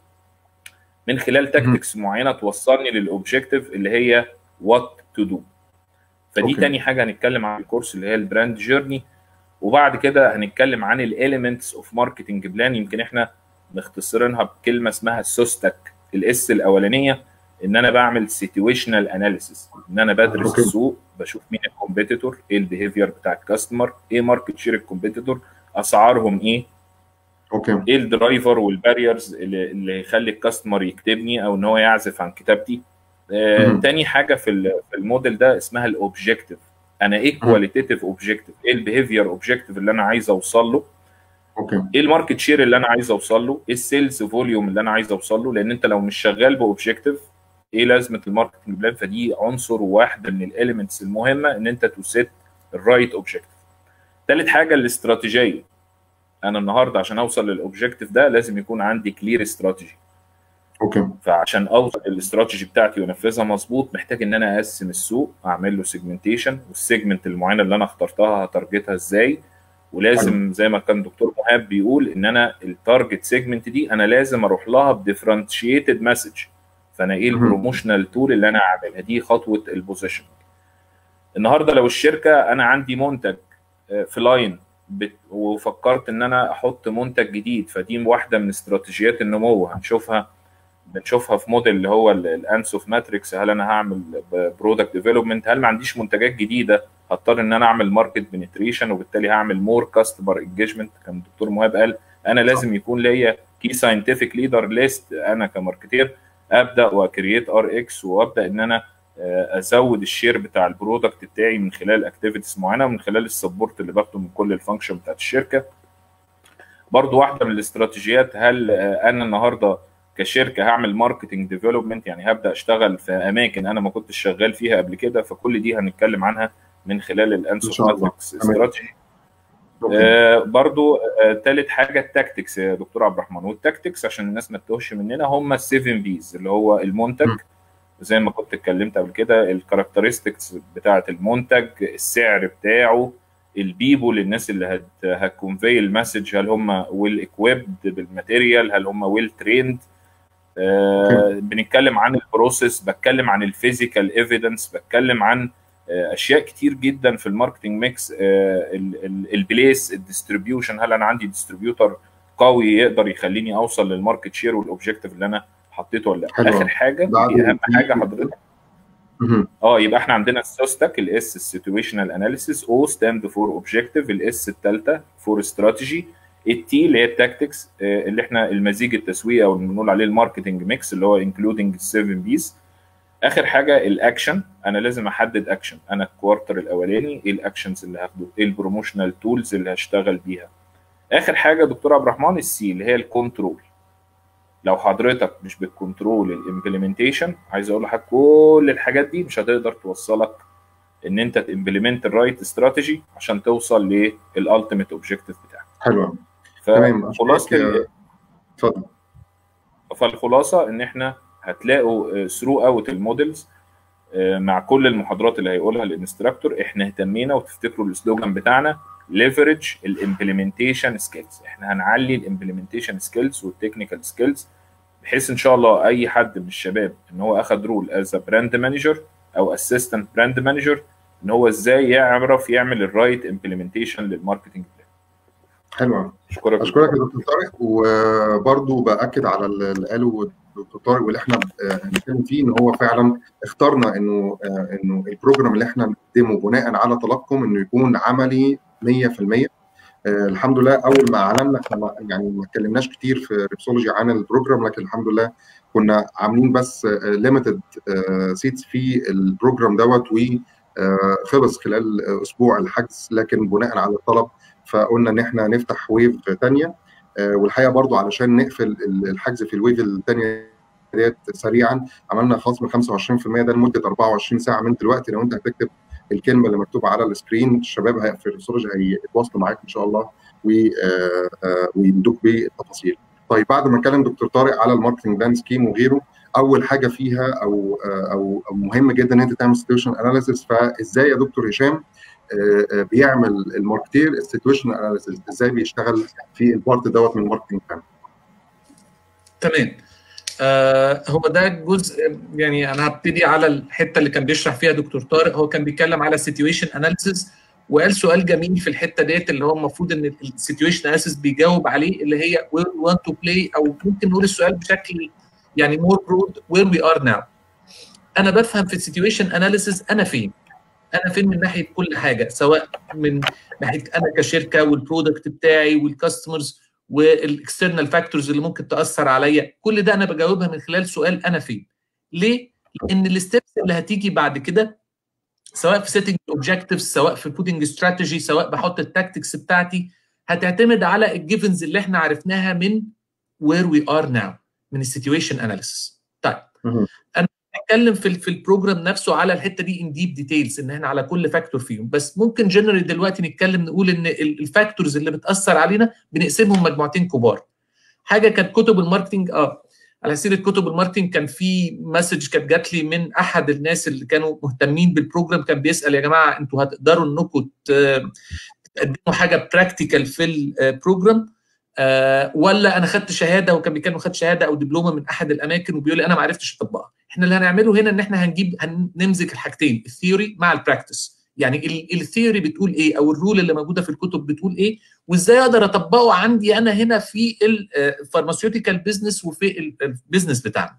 من خلال tactics معينة توصلني لل objective اللي هي what to do فدي okay. تاني حاجة هنتكلم عن ال course اللي هي ال brand journey وبعد كده هنتكلم عن ال elements of marketing plan يمكن إحنا مختصرينها بكلمة اسمها ال SOSTAC ال S الأولانية إن أنا بعمل situational analysis إن أنا بدرس okay. السوق بشوف مين ال competitor إيه ال behavior بتاع ال customer إيه market share ال competitor أسعارهم إيه okay إيه ال driver وال barriers اللي, اللي يخلي ال customer يكتبني أو إن هو يعزف عن كتابتي. تاني حاجة في ال- في الموديل ده اسمها ال objective أنا إيه qualitative objective إيه ال behavior objective اللي أنا عايز أوصل له؟ okay. إيه ال market share اللي أنا عايز أوصل له؟ إيه ال sales volume اللي أنا عايز أوصل له؟ لأن أنت لو مش شغال ب objective إيه لازمة ال marketing plan؟ فدي عنصر واحد من ال elements المهمة إن أنت ت set ال right objective ثالث حاجة الاستراتيجية. أنا النهارده عشان أوصل لل objective ده لازم يكون عندي clear strategy okay. فعشان اوصل الاستراتيجي بتاعتي وأنفذها مظبوط محتاج إن أنا أقسم السوق أعمل له segmentation وال segment المعينة اللي أنا اخترتها ه target ها إزاي. ولازم زي ما كان دكتور مهاب بيقول إن أنا ال target segment دي أنا لازم أروح لها ب differentiated message فأنا إيه. ال promotional tool اللي أنا اعملها دي خطوة ال position النهارده لو الشركة أنا عندي منتج آه، في line وفكرت إن أنا أحط منتج جديد فدي واحدة من استراتيجيات النمو هنشوفها بنشوفها في موديل اللي هو ال Ansoff matrix هل أنا هعمل product development هل ما عنديش منتجات جديدة؟ هضطر إن أنا أعمل market penetration وبالتالي هعمل more customer engagement كان الدكتور مهاب قال أنا لازم يكون ليا key scientific leader list أنا ك marketeer أبدأ وا create Rx وأبدأ إن أنا آه، أزود ال share بتاع ال product بتاعي من خلال activities معينة ومن خلال ال support اللي باخده من كل ال function بتاعت الشركة. برضو واحدة من الاستراتيجيات هل آه، أنا النهارده كشركة هعمل marketing development يعني هبدأ أشتغل في أماكن أنا ما كنتش شغال فيها قبل كده فكل دي هنتكلم عنها من خلال ال Ansoff. matrix. strategy آه برضو آه تالت حاجة ال tactics يا دكتور عبد الرحمن وال tactics عشان الناس ما تتوهش مننا هم ال seven Ps اللي هو المنتج م. زي ما كنت اتكلمت قبل كده ال characteristics بتاعة المنتج السعر بتاعه ال people الناس اللي هت هت convey ال message هل هم well equipped بال material هل هم well trained آه بنتكلم عن ال process بتكلم عن ال physical evidence بتكلم عن آه أشياء كتير جدا في ال marketing mix آه ال place ال distribution هل أنا عندي distributor قوي يقدر يخليني أوصل لل market share وال objective اللي أنا حطيته ولا لأ. آخر حاجة أهم حاجة حضرتك. آه يبقى إحنا عندنا السوستك الاس السيتويشنال اناليسيس أو ستاند فور اوبجيكتيف الاس الثالثه فور استراتيجي التي اللي هي التاكتكس اللي إحنا المزيج التسويقي أو اللي بنقول عليه ال marketing mix اللي هو including ال seven Ps آخر حاجة الاكشن أنا لازم أحدد اكشن أنا ال quarter الأولاني إيه ال actions اللي هاخده؟ إيه ال promotional tools اللي هشتغل بيها؟ آخر حاجة دكتور عبد الرحمن ال C اللي هي ال control لو حضرتك مش بت control ال implementation عايز أقول لحضرتك كل الحاجات دي مش هتقدر توصلك إن أنت ت implement ال right strategy عشان توصل لل ultimate objective بتاعك. حلو تمام اتفضل. فالخلاصة إن إحنا هتلاقوا throughout ال modules مع كل المحاضرات اللي هيقولها ال instructor إحنا اهتمينا وتفتكروا ال slogan بتاعنا leverage ال implementation skills إحنا هنعلي ال implementation skills وال technical skills بحيث إن شاء الله أي حد من الشباب إن هو اخذ role as brand manager أو assistant brand manager إن هو إزاي يعرف يعمل ال right implementation لل marketing plan حلو قوي أشكرك أشكرك يا دكتور طارق وبرضه بأكد على اللي قاله دكتور طارق واللي إحنا هنتكلم فيه إن هو فعلا اخترنا إنه إنه ال program اللي إحنا نقدمه بناء على طلبكم إنه يكون عملي 100% الحمد لله أول ما اعلنا إحنا يعني ما اتكلمناش كتير في ريبسولوجي عن ال program لكن الحمد لله كنا عاملين بس limited seats في ال program دوت وخلص خلال أسبوع الحجز لكن بناء على الطلب فقلنا إن إحنا نفتح wave ثانية والحقيقة برضو علشان نقفل الحجز في ال wave الثانية ديت سريعا عملنا خصم 25% ده لمدة 24 ساعة من دلوقتي لو أنت هتكتب الكلمة اللي مكتوبة على ال screen الشباب في الريسورج هيتواصلوا معاك إن شاء الله ويدوك بالتفاصيل. طيب بعد ما أتكلم دكتور طارق على ال marketing plan scheme وغيره أول حاجة فيها أو أو, أو مهم جدا إن أنت تعمل situation analysis فإزاي يا دكتور هشام بيعمل ال marketeer ال situation analysis إزاي بيشتغل في ال part دوت من ال marketing plan تمام. آه هو ده جزء يعني أنا هبتدي على الحتة اللي كان بيشرح فيها دكتور طارق. هو كان بيتكلم على situation analysis وقال سؤال جميل في الحتة ديت اللي هو المفروض إن ال situation analysis بيجاوب عليه اللي هي where we want to play أو ممكن نقول السؤال بشكل يعني more broad where we are now أنا بفهم في ال situation analysis أنا فين؟ أنا فين من ناحية كل حاجة سواء من ناحية أنا كشركة وال product بتاعي وال customers وال external factors اللي ممكن تأثر عليا كل ده أنا بجاوبها من خلال سؤال أنا فين. ليه؟ لأن ال steps اللي هتيجي بعد كده سواء في setting objectives سواء في building strategy سواء بحط ال tactics بتاعتي هتعتمد على ال givens اللي إحنا عرفناها من where we are now من ال situation analysis طيب أنا هنتكلم في في ال program نفسه على الحتة دي in deep details إن إحنا على كل factor فيهم. بس ممكن جنرال دلوقتي نتكلم نقول إن ال factors اللي بتأثر علينا بنقسمهم مجموعتين كبار. حاجة كانت كتب ال marketing آه على سيرة كتب ال marketing كان في message كانت جات لي من أحد الناس اللي كانوا مهتمين بال program كان بيسأل يا جماعة أنتوا هتقدروا إنكم تقدموا حاجة practical في ال program آه ولا أنا خدت شهادة وكان بيتكلم خد شهادة أو دبلومة من أحد الأماكن وبيقول لي أنا ما عرفتش أطبقها. إحنا اللي هنعمله هنا ان إحنا هنجيب هنمزج الحاجتين ال theory مع ال practice يعني ال theory بتقول إيه؟ أو ال rule اللي موجودة في الكتب بتقول إيه؟ وإزاي أقدر أطبقه عندي أنا هنا في ال pharmaceutical business وفي ال business بتاعنا.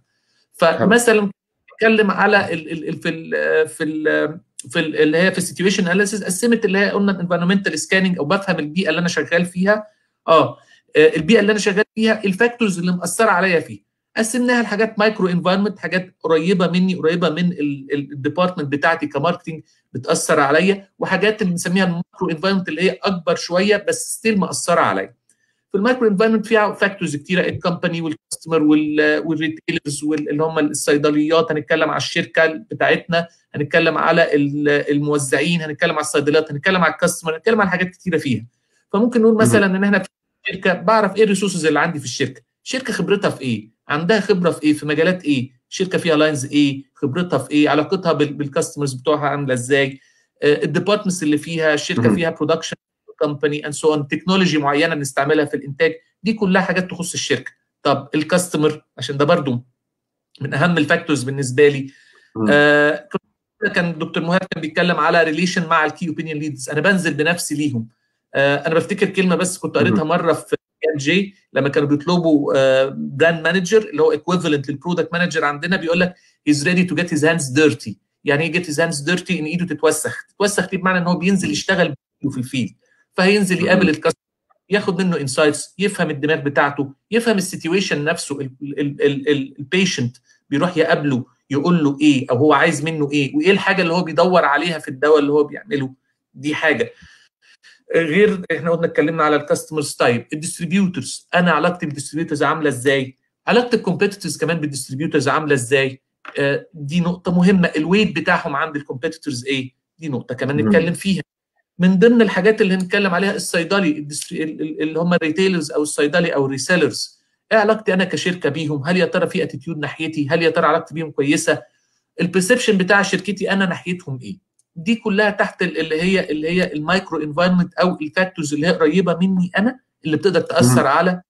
فمثلا نتكلم على ال ال في ال في ال في ال اللي هي في ال situation analysis قسمت اللي هي قلنا ال environmental scanning أو بفهم البيئة اللي أنا شغال فيها. آه البيئة اللي أنا شغال فيها ال factors اللي مأثرة عليا فيها. قسمناها لحاجات micro environment حاجات قريبة مني قريبة من ال department بتاعتي ك marketing بتأثر عليا وحاجات اللي بنسميها ال macro environment اللي هي أكبر شوية بس still مأثرة عليا. في ال micro environment فيها factors كتيرة ال company وال customer وال retailers اللي هم الصيدليات هنتكلم على الشركة بتاعتنا هنتكلم على الموزعين هنتكلم على الصيدليات هنتكلم على ال customer هنتكلم على حاجات كتيرة فيها. فممكن نقول مثلا إن إحنا في شركة بعرف إيه ال resources اللي عندي في الشركة. شركة خبرتها في إيه؟ عندها خبرة في إيه؟ في مجالات إيه؟ شركة فيها lines إيه؟ خبرتها في إيه؟ علاقتها بال customers بتوعها عاملة إزاي؟ ال departments اللي فيها الشركة فيها production company and so on تكنولوجي معينة بنستعملها في الإنتاج دي كلها حاجات تخص الشركة. طب ال customer عشان ده برضو من أهم ال factors بالنسبة لي. آه كان دكتور مهاب كان بيتكلم على relation مع ال key opinion leaders أنا بنزل بنفسي ليهم. آه أنا بفتكر كلمة بس كنت قريتها مرة في ال جي لما كانوا بيطلبوا brand manager اللي هو equivalent لل product manager عندنا بيقول لك he's ready to get his hands dirty يعني إيه get his hands dirty إن إيده تتوسخ. تتوسخ دي بمعنى إن هو بينزل يشتغل في ال field. فهينزل يقابل ال customer ياخد منه insights يفهم الدماغ بتاعته يفهم ال situation نفسه ال patient بيروح يقابله يقول له إيه أو هو عايز منه إيه وإيه الحاجة اللي هو بيدور عليها في الدواء اللي هو بيعمله؟ دي حاجة. غير إحنا قلنا اتكلمنا على ال customers type ال distributors أنا علاقتي بال distributors عاملة إزاي؟ علاقه ال competitors كمان بال distributors عاملة إزاي؟ آه دي نقطة مهمة. ال weight بتاعهم عند ال competitors إيه؟ دي نقطة كمان نتكلم فيها. من ضمن الحاجات اللي هنتكلم عليها الصيدلي اللي هم ال retailers أو الصيدلي أو ال resellers إيه علاقتي أنا كشركة بيهم؟ هل يا ترى في attitude ناحيتي؟ هل يا ترى علاقتي بيهم كويسة؟ ال perception بتاع شركتي أنا ناحيتهم إيه؟ دي كلها تحت اللي هي اللي هي ال micro environment أو ال factors اللي هي قريبة مني أنا اللي بتقدر تأثر على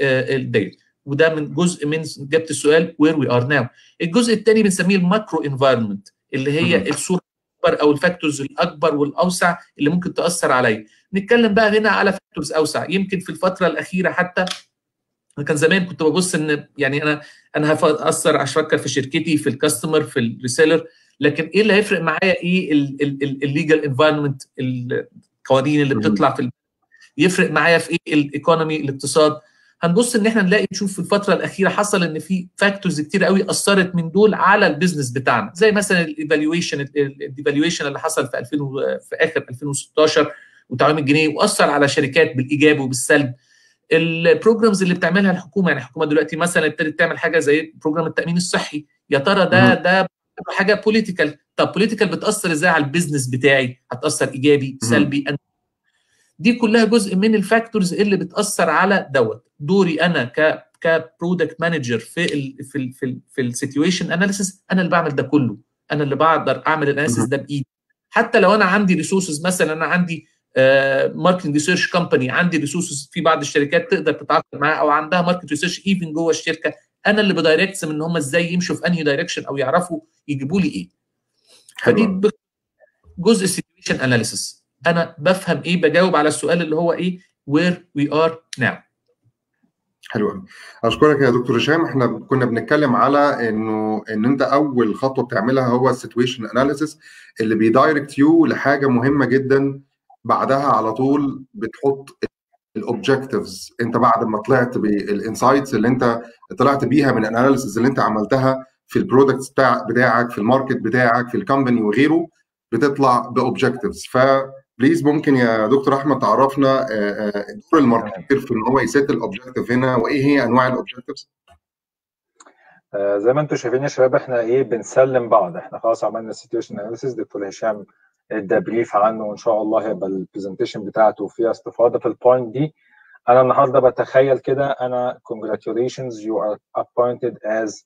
الديت وده من جزء من اجابه السؤال where we are now الجزء الثاني بنسميه ال macro environment اللي هي الصورة الأكبر أو ال factors الأكبر والأوسع اللي ممكن تأثر عليا. نتكلم بقى هنا على factors أوسع. يمكن في الفترة الأخيرة حتى كان زمان كنت ببص إن يعني أنا أنا هاثر أفكر في شركتي في ال customer في ال reseller لكن إيه اللي هيفرق معايا؟ إيه ال legal environment القوانين اللي بتطلع في يفرق معايا في إيه؟ ال economy الاقتصاد. هنبص إن إحنا نلاقي نشوف في الفترة الأخيرة حصل إن في factors كتير قوي أثرت من دول على ال business بتاعنا. زي مثلا ال evaluation ال devaluation اللي حصل في 2000 في آخر 2016 وتعويم الجنيه وأثر على شركات بالإيجاب وبالسلب. ال programs اللي بتعملها الحكومة يعني الحكومة دلوقتي مثلا ابتدت تعمل حاجة زي program التأمين الصحي. يا ترى ده ده حاجة political طب political بتأثر إزاي على ال business بتاعي؟ هتأثر إيجابي سلبي دي كلها جزء من ال factors اللي بتأثر على دوت. دوري أنا ك ك product manager في ال في ال في ال في ال situation analysis أنا اللي بعمل ده كله. أنا اللي بقدر أعمل ال analysis ده بإيدي. حتى لو أنا عندي resources مثلا أنا عندي marketing research company عندي resources في بعض الشركات تقدر تتعاقد معاها أو عندها market research even جوه الشركة. أنا اللي ب direct إن هم إزاي يمشوا في أنهي direction أو يعرفوا يجيبوا لي إيه. فدي جزء ال situation analysis أنا بفهم إيه بجاوب على السؤال اللي هو إيه where we are now حلو قوي أشكرك يا دكتور هشام. إحنا كنا بنتكلم على إنه إن أنت أول خطوة بتعملها هو ال situation analysis اللي بي direct you لحاجة مهمة جدا بعدها على طول بتحط ال objectives انت بعد ما طلعت بال insights اللي انت طلعت بيها من ال analysis اللي انت عملتها في ال products بتاع بتاعك في ال market بتاعك في ال company وغيره بتطلع ب objectives ف please ممكن يا دكتور أحمد تعرفنا دور ال marketer في إن هو ي set ال objective هنا وإيه هي أنواع ال objectives آه زي ما أنتم شايفين يا شباب إحنا إيه بنسلم بعض. إحنا خلاص عملنا ال situation analysis دكتور هشام ادى brief عنه وان شاء الله هيبقى ال presentation بتاعته فيها استفاضة في ال point دي. أنا النهارده بتخيل كده أنا congratulations you are appointed as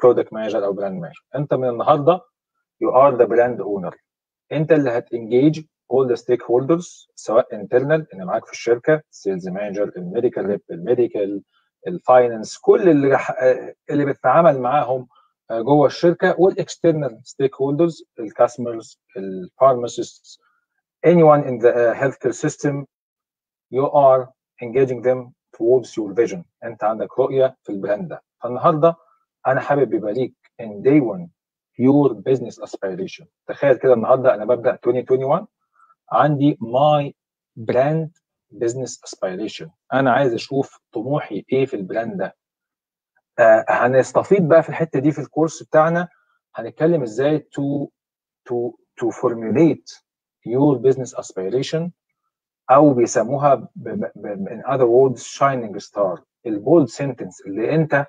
product manager أو brand manager. أنت من النهارده you are the brand owner. أنت اللي هت engage all the stakeholders سواء internal اللي معاك في الشركة sales manager ال medical rep ال medical ال finance كل اللي اللي بتتعامل معاهم جوه الشركة وال external stakeholders ال customers anyone in the uh, healthcare system you are engaging them towards your vision. أنت عندك رؤية في ال brand ده. فالنهاردة أنا حابب يبقى ليك in day one your business aspiration. تخيل كده النهارده أنا ببدأ 2021 عندي my brand business aspiration. أنا عايز أشوف طموحي إيه في ال brand ده. آه، هنستفيد بقى في الحتة دي في ال course بتاعنا هنتكلم إزاي to to to formulate your business aspiration أو بيسموها in other words shining star ال bold sentence اللي أنت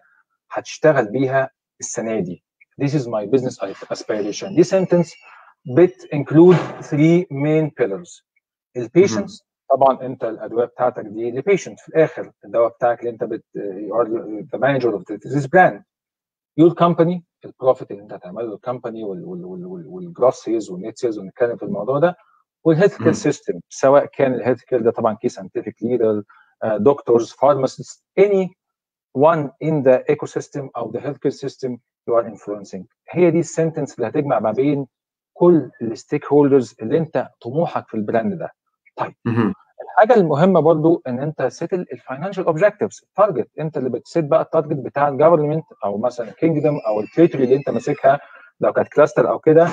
هتشتغل بيها السنة دي This is my business aspiration. This sentence بت include three main pillars. The patient. طبعا أنت الأدوية بتاعتك دي ل patient في الآخر الدواء بتاعك اللي أنت بت you are the manager of this brand. Your company ال profit اللي أنت هتعمله ال company وال gross sales وال net sales ونتكلم في الموضوع ده. وال healthcare system سواء كان ال healthcare ده طبعا key scientific leader doctors pharmacist any one in the ecosystem أو the healthcare system you are influencing. هي دي ال sentence اللي هتجمع ما بين كل ال stakeholders اللي أنت طموحك في ال brand ده. طيب الحاجة المهمة برضو إن أنت set ال financial objectives ال target أنت اللي بت set بقى ال target بتاع ال government أو مثلا kingdom أو ال territory اللي أنت ماسكها لو كانت cluster أو كده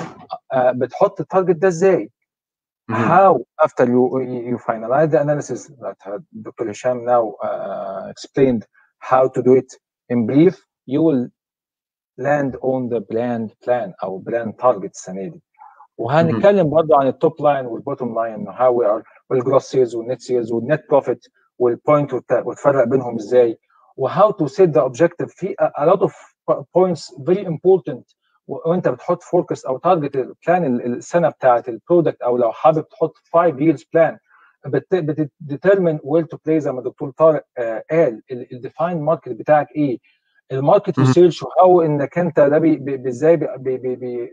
بتحط ال target ده إزاي؟ how after you you finalize the analysis that Dr. Hisham now uh, explained how to do it. In brief you will land on the brand plan أو brand target السنة دي. وهنتكلم برضه عن ال top line وال bottom line we are والجروس سيلز والنت سيلز والنت بروفيت والبوينت وتفرق بينهم إزاي. و how to set the objective في a lot of points very important. وانت بتحط forecast أو target ال plan السنة بتاعت ال product أو لو حابب تحط 5 years plan بت determine where to play زي ما الدكتور طارق آه قال ال define market بتاعك إيه. ال market research و how إنك أنت ده إزاي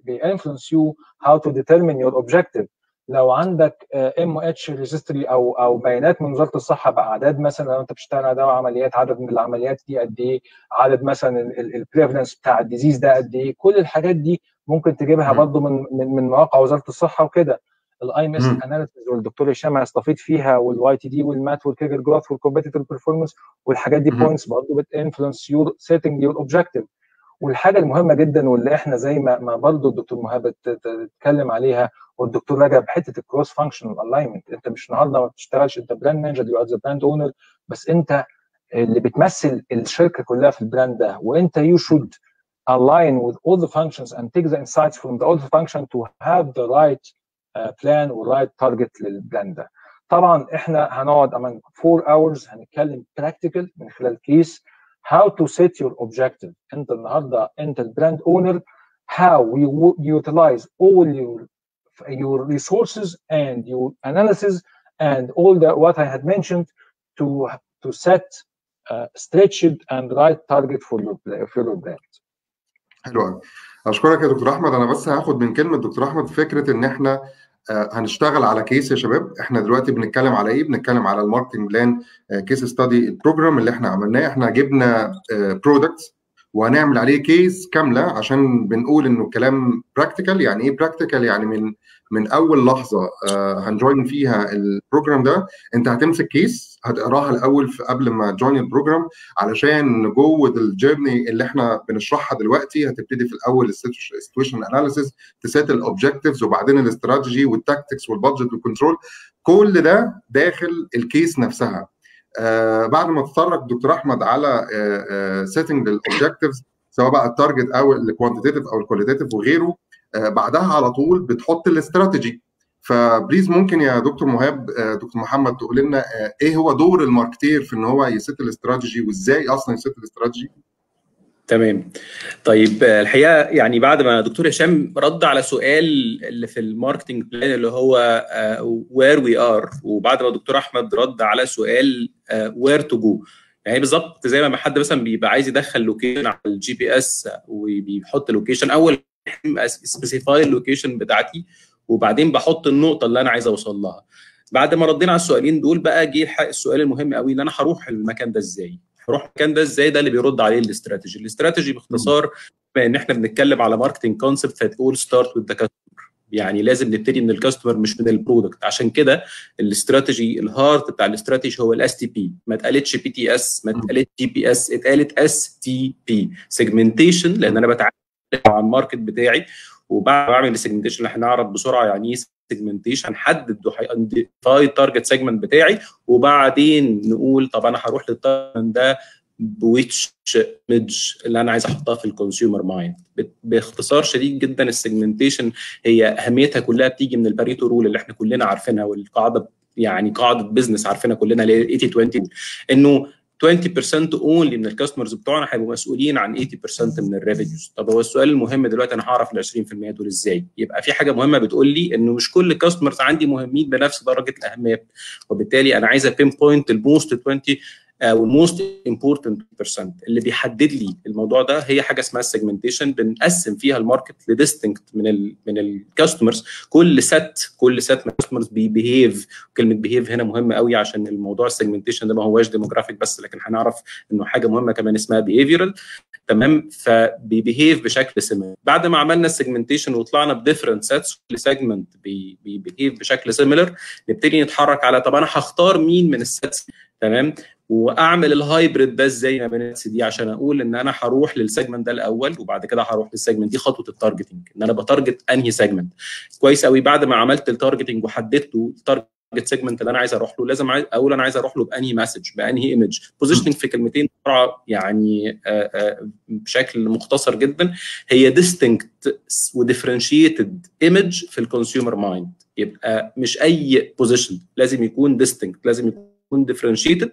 بي influence you how to determine your objective لو عندك MOH registry أو أو بيانات من وزارة الصحة بأعداد مثلا لو أنت بتشتغل على دواء عمليات عدد من العمليات دي قد إيه عدد مثلا ال prevalence بتاع ال disease ده قد إيه كل الحاجات دي ممكن تجيبها مم. برضو من من من مواقع وزارة الصحة وكده. ال IMS. analysis والدكتور هشام هيستفيد فيها وال YTD وال MAT وال CAGR growth وال competitive performance والحاجات دي. points برضه بت influence your setting your objective والحاجة المهمة جدا واللي إحنا زي ما ما برضه الدكتور مهاب ات- ات- اتكلم عليها والدكتور رجب حتة ال cross functional alignment أنت مش النهارده ما بتشتغلش أنت brand manager you are the brand owner بس أنت اللي بتمثل الشركة كلها في ال brand ده وأنت you should align with all the functions and take the insights from the all the function to have the right plan و right target لل plan ده. طبعا إحنا هنقعد أمان 4 hours هنتكلم practical من خلال case how to set your objective أنت النهارده أنت ال brand owner how you utilize all your your resources and your analysis and all the what I had mentioned to to set uh, a stretched and right target for your player, for your brand. حلو قوي أشكرك يا دكتور أحمد. أنا بس هاخد من كلمة دكتور أحمد فكرة إن إحنا هنشتغل على case يا شباب. إحنا دلوقتي بنتكلم على إيه؟ بنتكلم على ال marketing plan case study ال program اللي إحنا عملناه. إحنا جبنا products وهنعمل عليه case كاملة عشان بنقول إنه الكلام practical يعني إيه practical يعني من من أول لحظة آه، هن join فيها ال program ده أنت هتمسك case هتقراها الأول في قبل ما ت join ال program علشان جوه ال journey اللي إحنا بنشرحها دلوقتي هتبتدي في الأول ال situation analysis ت set ال objectives وبعدين الاستراتيجي والتاكتكس والبادجت والكنترول كل ده داخل ال case نفسها. آه بعد ما تتطرق دكتور أحمد على setting لل objectives سواء بقى ال target أو ال quantitative أو ال qualitative وغيره آه بعدها على طول بتحط الاستراتيجي. ف please ممكن يا دكتور مهاب آه، دكتور محمد تقول لنا آه، إيه هو دور ال marketeer في إن هو ي set ال strategy وإزاي أصلا ي set ال strategy؟ تمام. طيب آه، الحقيقة يعني بعد ما دكتور هشام رد على سؤال اللي في ال marketing plan اللي هو where we are وبعد ما دكتور أحمد رد على سؤال where to go يعني بالظبط زي ما حد مثلا بيبقى عايز يدخل location على ال GPS وبيحط location أول specify ال location بتاعتي وبعدين بحط النقطة اللي أنا عايز أوصل لها. بعد ما ردينا على السؤالين دول بقى جه السؤال المهم قوي ان أنا هروح المكان ده إزاي؟ هروح المكان ده إزاي؟ ده اللي بيرد عليه ال strategy. ال strategy باختصار بما إن إحنا بنتكلم على marketing concept فتقول start with the customer يعني لازم نبتدي من ال customer مش من ال product عشان كده ال strategy ال heart بتاع الاستراتيجي هو ال STP ما اتقالتش PTS ما اتقالتش GPS اتقالت STP segmentation لأن أنا بتعامل مع ال market بتاعي وبعد ما اعمل ال segmentation هنعرف بسرعة يعني إيه segmentation هنحدد أنهي target segment بتاعي وبعدين نقول طب أنا هروح لل target ده ب which image اللي أنا عايز أحطها في ال consumer mind باختصار شديد جدا ال segmentation هي أهميتها كلها بتيجي من ال Pareto rule اللي إحنا كلنا عارفينها والقاعدة يعني قاعدة business عارفينها كلنا اللي هي 80 20 إنه 20% only من ال customers بتوعنا هيبقوا مسؤولين عن 80% من ال revenues طب هو السؤال المهم دلوقتي أنا هعرف ال 20% دول إزاي؟ يبقى في حاجة مهمة بتقول لي انه مش كل ال customers عندي مهمين بنفس درجة الأهمية وبالتالي أنا عايز ا pinpoint ال most 20 أو ال most important percent اللي بيحدد لي الموضوع ده هي حاجة اسمها ال segmentation بنقسم فيها ال market ل distinct من ال من ال customers كل set كل set من ال customers بي behave كلمة behave هنا مهمة قوي عشان الموضوع ال segmentation ده ما هواش demographic بس لكن هنعرف إنه حاجة مهمة كمان اسمها behavioral تمام؟ فبي behave بشكل similar بعد ما عملنا ال segmentation وطلعنا ب different sets كل segment بي behave بشكل similar نبتدي نتحرك على طب أنا هختار مين من ال sets تمام؟ وأعمل ال hybrid ده إزاي ما بين دي عشان أقول إن أنا هروح لل segment ده الأول وبعد كده هروح لل segment دي خطوة ال targeting إن أنا ب target أنهي segment كويس قوي بعد ما عملت ال targeting وحددته ال target segment اللي أنا عايز أروح له لازم أقول أنا عايز أروح له بأنهي message بأنهي image positioning في كلمتين بسرعة يعني بشكل مختصر جدا هي distinct و differentiated image في ال consumer mind يبقى مش أي position لازم يكون distinct لازم يكون differentiated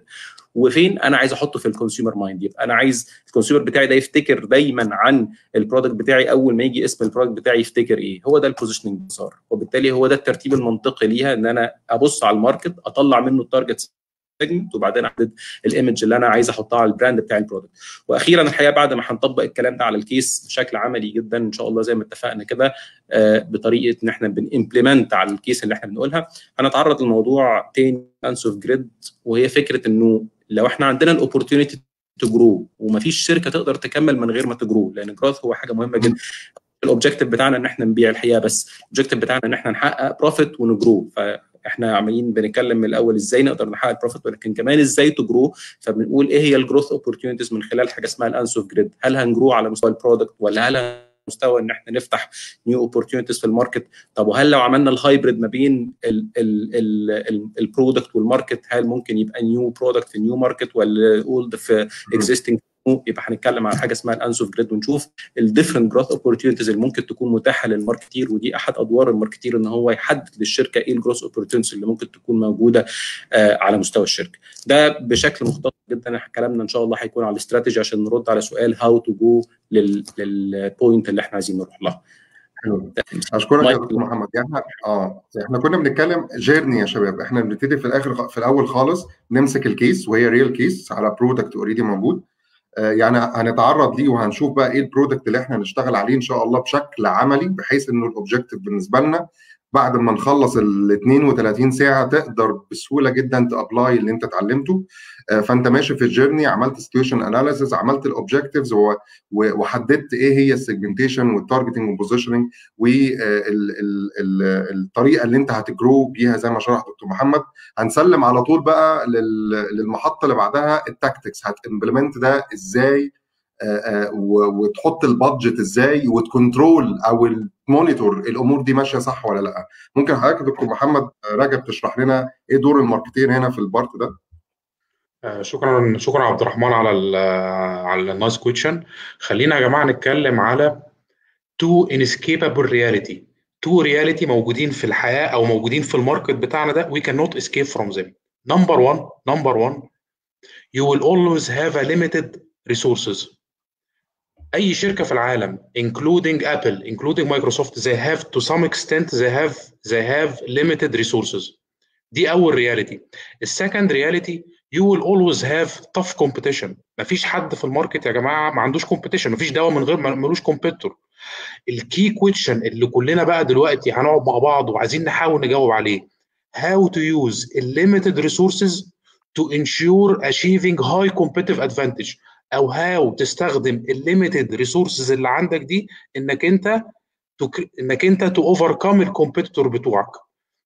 وفين؟ أنا عايز أحطه في ال consumer mind يبقى أنا عايز ال consumer بتاعي ده يفتكر دايما عن ال product بتاعي أول ما يجي اسم ال product بتاعي يفتكر إيه. هو ده ال positioning باختصار وبالتالي هو ده الترتيب المنطقي ليها إن أنا أبص على ال market أطلع منه ال target وبعدين احدد ال image اللي أنا عايز أحطها على ال brand بتاع ال product وأخيرا الحقيقة بعد ما هنطبق الكلام ده على ال case بشكل عملي جدا إن شاء الله زي ما اتفقنا كده بطريقة إن إحنا بن implement على ال case اللي إحنا بنقولها هنتعرض لموضوع تاني Ansoff Grid وهي فكرة إنه لو إحنا عندنا ال opportunity ت grow ومفيش شركة تقدر تكمل من غير ما ت grow لأن ال growth هو حاجة مهمة جدا. ال objective بتاعنا إن إحنا نبيع الحقيقة بس ال objective بتاعنا إن إحنا نحقق profit ون grow فاحنا عمالين بنتكلم من الأول إزاي نقدر نحقق profit ولكن كمان إزاي ت grow فبنقول إيه هي ال growth opportunities من خلال حاجة اسمها ال Ansoff grid هل هن grow على مستوى ال product ولا هل مستوى إن إحنا نفتح new opportunities في ال market؟ طب وهل لو عملنا ال hybrid ما بين ال product وال market هل ممكن يبقى new product في new market ولا old في existing يبقى هنتكلم على حاجة اسمها ال Ansoff grid ونشوف ال different growth opportunities اللي ممكن تكون متاحة لل marketeer ودي أحد أدوار ال marketeer إن هو يحدد للشركة إيه ال growth opportunities اللي ممكن تكون موجودة آه على مستوى الشركة. ده بشكل مختصر جدا كلامنا إن شاء الله هيكون على الاستراتيجي عشان نرد على سؤال how to go لل point اللي إحنا عايزين نروح لها. حلو. أشكرك يا دكتور محمد. يعني آه إحنا كنا بنتكلم journey يا شباب. إحنا بنبتدي في الآخر في الأول خالص نمسك ال case وهي real case على product already موجود. يعني هنتعرض ليه وهنشوف بقى إيه ال product اللي إحنا نشتغل عليه ان شاء الله بشكل عملي بحيث انه ال objective بالنسبة لنا بعد ما نخلص ال 32 ساعة تقدر بسهولة جدا ت apply اللي انت اتعلمته. فانت ماشي في ال journey عملت situation analysis عملت ال objectives وحددت إيه هي ال segmentation وال targeting وال positioning والطريقة اللي انت هت grow بيها زي ما شرح دكتور محمد. هنسلم على طول بقى للمحطة اللي بعدها ال tactics هت implement ده إزاي وتحط ال budget إزاي وت control أو ت monitor الأمور دي ماشية صح ولا لأ. ممكن حضرتك دكتور محمد رجب تشرح لنا إيه دور ال marketeer هنا في ال part ده؟ شكرا شكرا عبد الرحمن على على ال nice question خلينا يا جماعة نتكلم على two inescapable reality. two reality موجودين في الحياة أو موجودين في ال market بتاعنا ده. We cannot escape from them. Number one number one you will always have a limited resources. أي شركة في العالم including Apple including Microsoft they have to some extent they have they have limited resources. دي أول reality ال second reality you will always have tough competition. مفيش حد في ال market يا جماعة ما عندوش competition مفيش دواء من غير ملوش competitor ال key question اللي كلنا بقى دلوقتي هنقعد مع بعض وعايزين نحاول نجاوب عليه how to use limited resources to ensure achieving high competitive advantage. أو how تستخدم ال limited resources اللي عندك دي إنك أنت إنك أنت to overcome ال competitor بتوعك.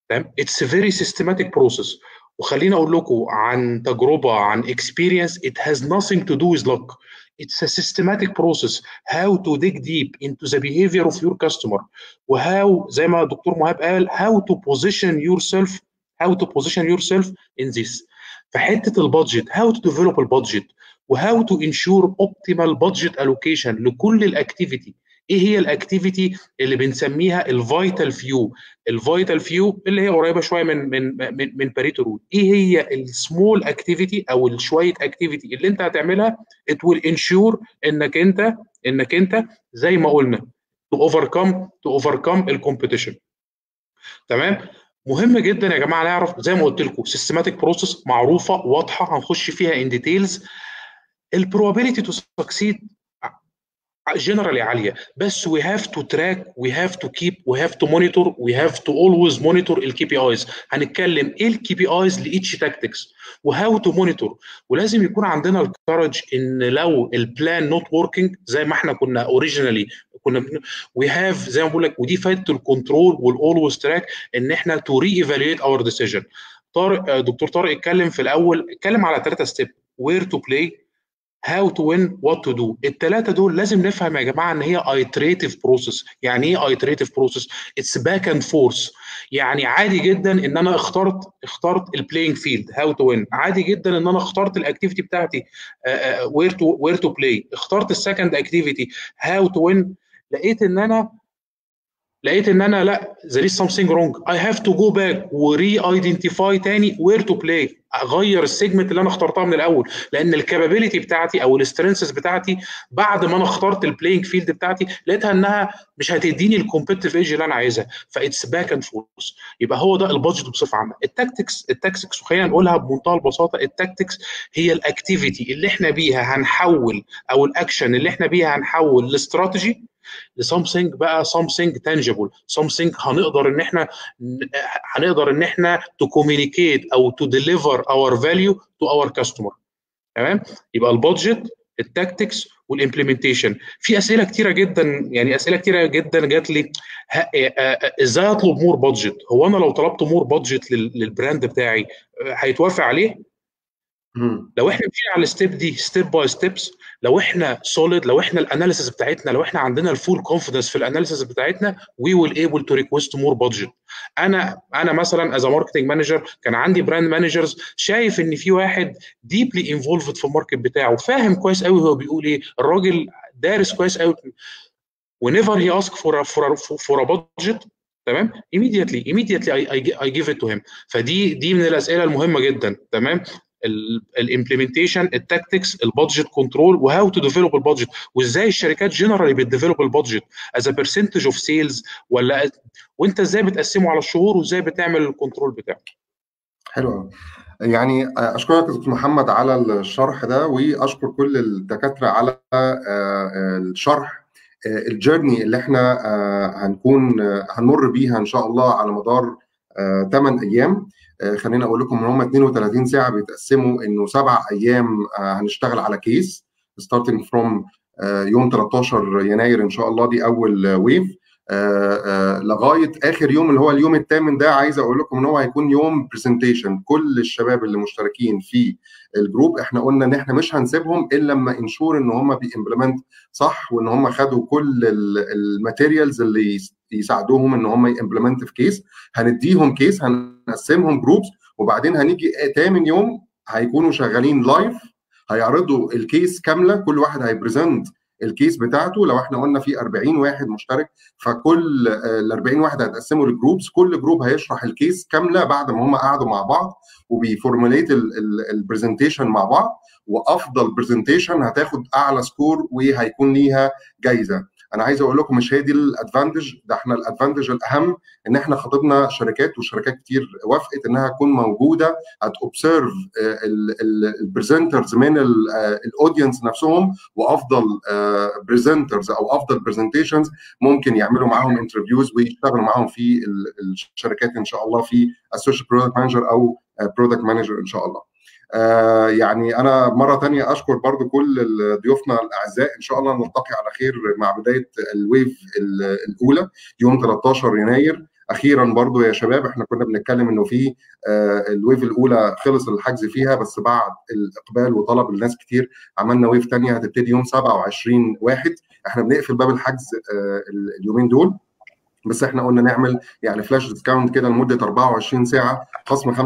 تمام؟ It's very systematic process وخلينا أقول لكم عن تجربة عن experience it has nothing to do with luck it's a systematic process how to dig deep into the behavior of your customer و how زي ما دكتور مهاب قال how to position yourself how to position yourself in this فحته حتة ال budget how to develop ال budget. و how to ensure optimal budget allocation لكل ال activity إيه هي ال activity اللي بنسميها ال vital few ال vital few اللي هي قريبة شوية من من من, من Pareto rule إيه هي ال small activity أو الشويه activity اللي أنت هتعملها؟ It will ensure إنك انت إنك أنت زي ما قلنا to overcome to overcome ال competition تمام؟ مهم جدا يا جماعة نعرف زي ما قلت لكم systematic process معروفة واضحة هنخش فيها in details ال probability to succeed generally عالية. بس we have to track we have to keep we have to monitor we have to always monitor ال KPIs هنتكلم إيه ال KPIs ل each tactics و how to monitor ولازم يكون عندنا ال courage إن لو ال plan not working زي ما إحنا كنا originally كنا we have زي ما بقول لك ودي فايده ال control وال always track إن إحنا to re-evaluate our decision طارق دكتور طارق اتكلم في الأول اتكلم على ثلاثة step where to play how to win what to do الثلاثه دول لازم نفهم يا جماعة إن هي iterative process يعني إيه iterative process it's back and forth يعني عادي جدا إن أنا اخترت اخترت ال playing field how to win عادي جدا إن أنا اخترت ال activity بتاعتي. where to where to play اخترت ال second activity how to win لقيت إن أنا لقيت إن أنا لأ there is something wrong. I have to go back و re-identify تاني where to play أغير ال segment اللي أنا اخترتها من الأول. لأن ال capability بتاعتي أو ال strengths بتاعتي بعد ما أنا اخترت ال playing field بتاعتي لقيتها إنها مش هتديني ال competitive edge اللي أنا عايزها. ف it's back and forth يبقى هو ده ال budget بصفة عامة. ال tactics ال tactics وخلينا نقولها بمنتهى البساطة ال tactics هي ال activity اللي إحنا بيها هنحول أو الاكشن اللي إحنا بيها هنحول ل strategy ل something بقى something tangible something هنقدر إن إحنا هنقدر إن إحنا to communicate أو to deliver our value to our customer تمام؟ يبقى ال budget ال tactics وال implementation في أسئلة كتيرة جدا يعني أسئلة كتيرة جدا جات لي. إزاي أطلب more budget هو أنا لو طلبت more budget لل brand بتاعي هيتوافق عليه؟ لو إحنا مشينا على ال step دي step by steps لو إحنا solid لو إحنا ال analysis بتاعتنا لو إحنا عندنا ال full confidence في ال analysis بتاعتنا we will able to request more budget أنا أنا مثلا as marketing manager كان عندي brand managers شايف إن في واحد deeply involved في ال market بتاعه فاهم كويس قوي هو بيقول إيه الراجل دارس كويس قوي whenever he ask for a, for a, for a budget تمام؟ immediately immediately I, I, I give it to him. فدي دي من الأسئلة المهمة جدا تمام؟ الامبلمنتيشن التاكتكس البادجت كنترول وهاو تو ديفلوب البادجت وإزاي الشركات generally بت develop ال budget as percentage of sales ولا وإنت إزاي بتقسمه على الشهور وإزاي بتعمل ال control بتاعه. حلو يعني أشكرك دكتور محمد على الشرح ده وأشكر كل الدكاترة على الشرح ال journey اللي إحنا هنكون هنمر بيها إن شاء الله على مدار 8 أيام. خليني أقول لكم إن هم 32 ساعة بيتقسموا إنه سبع أيام هنشتغل على case starting from يوم 13 يناير إن شاء الله دي أول wave لغاية آخر يوم اللي هو اليوم الثامن ده عايز أقول لكم إن هو هيكون يوم presentation كل الشباب اللي مشتركين في ال group إحنا قلنا إن إحنا مش هنسيبهم إلا لما ensure إن هم بي implement صح وإن هم خدوا كل ال materials اللي يساعدوهم إن هم ي implement في case هنديهم case هنقسمهم groups وبعدين هنيجي تامن يوم هيكونوا شغالين live هيعرضوا ال case كاملة. كل واحد هي present ال case بتاعته لو إحنا قلنا في 40 واحد مشترك فكل ال 40 واحد هيتقسموا ل groups كل group هيشرح ال case كاملة بعد ما هم قعدوا مع بعض وبي formulate ال presentation مع بعض وأفضل presentation هتاخد أعلى score وهيكون ليها جايزة. أنا عايز أقول لكم مش هي دي ال advantage ده إحنا ال advantage الاهم ان إحنا خاطبنا شركات وشركات كتير وافقت انها تكون موجودة هت observe ال presenters من ال audience نفسهم وافضل presenters أو افضل presentations ممكن يعملوا معاهم interviews ويشتغلوا معاهم في الشركات إن شاء الله في associate product manager أو product manager إن شاء الله. آه يعني أنا مرة تانية أشكر برضو كل ضيوفنا الأعزاء. إن شاء الله نلتقي على خير مع بداية ال wave الأولى يوم 13 يناير. أخيرا برضو يا شباب إحنا كنا بنتكلم إنه في آه ال wave الأولى خلص الحجز فيها بس بعد الإقبال وطلب الناس كتير عملنا wave تانية هتبتدي يوم 27 واحد. إحنا بنقفل باب الحجز آه اليومين دول. بس إحنا قلنا نعمل يعني flash discount كده لمدة 24 ساعة خصم 25%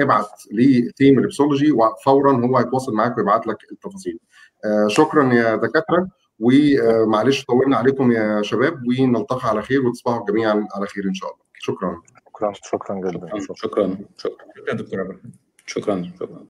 ابعت ل team ريبسولوجي وفورا هو هيتواصل معاك ويبعت لك التفاصيل. آه شكرا يا دكاترة ومعلش طولنا عليكم يا شباب ونلتقي على خير وتصبحوا جميعا على خير إن شاء الله. شكرا. شكرا شكرا جدا شكرا شكرا شكرا دكتور شكرا شكرا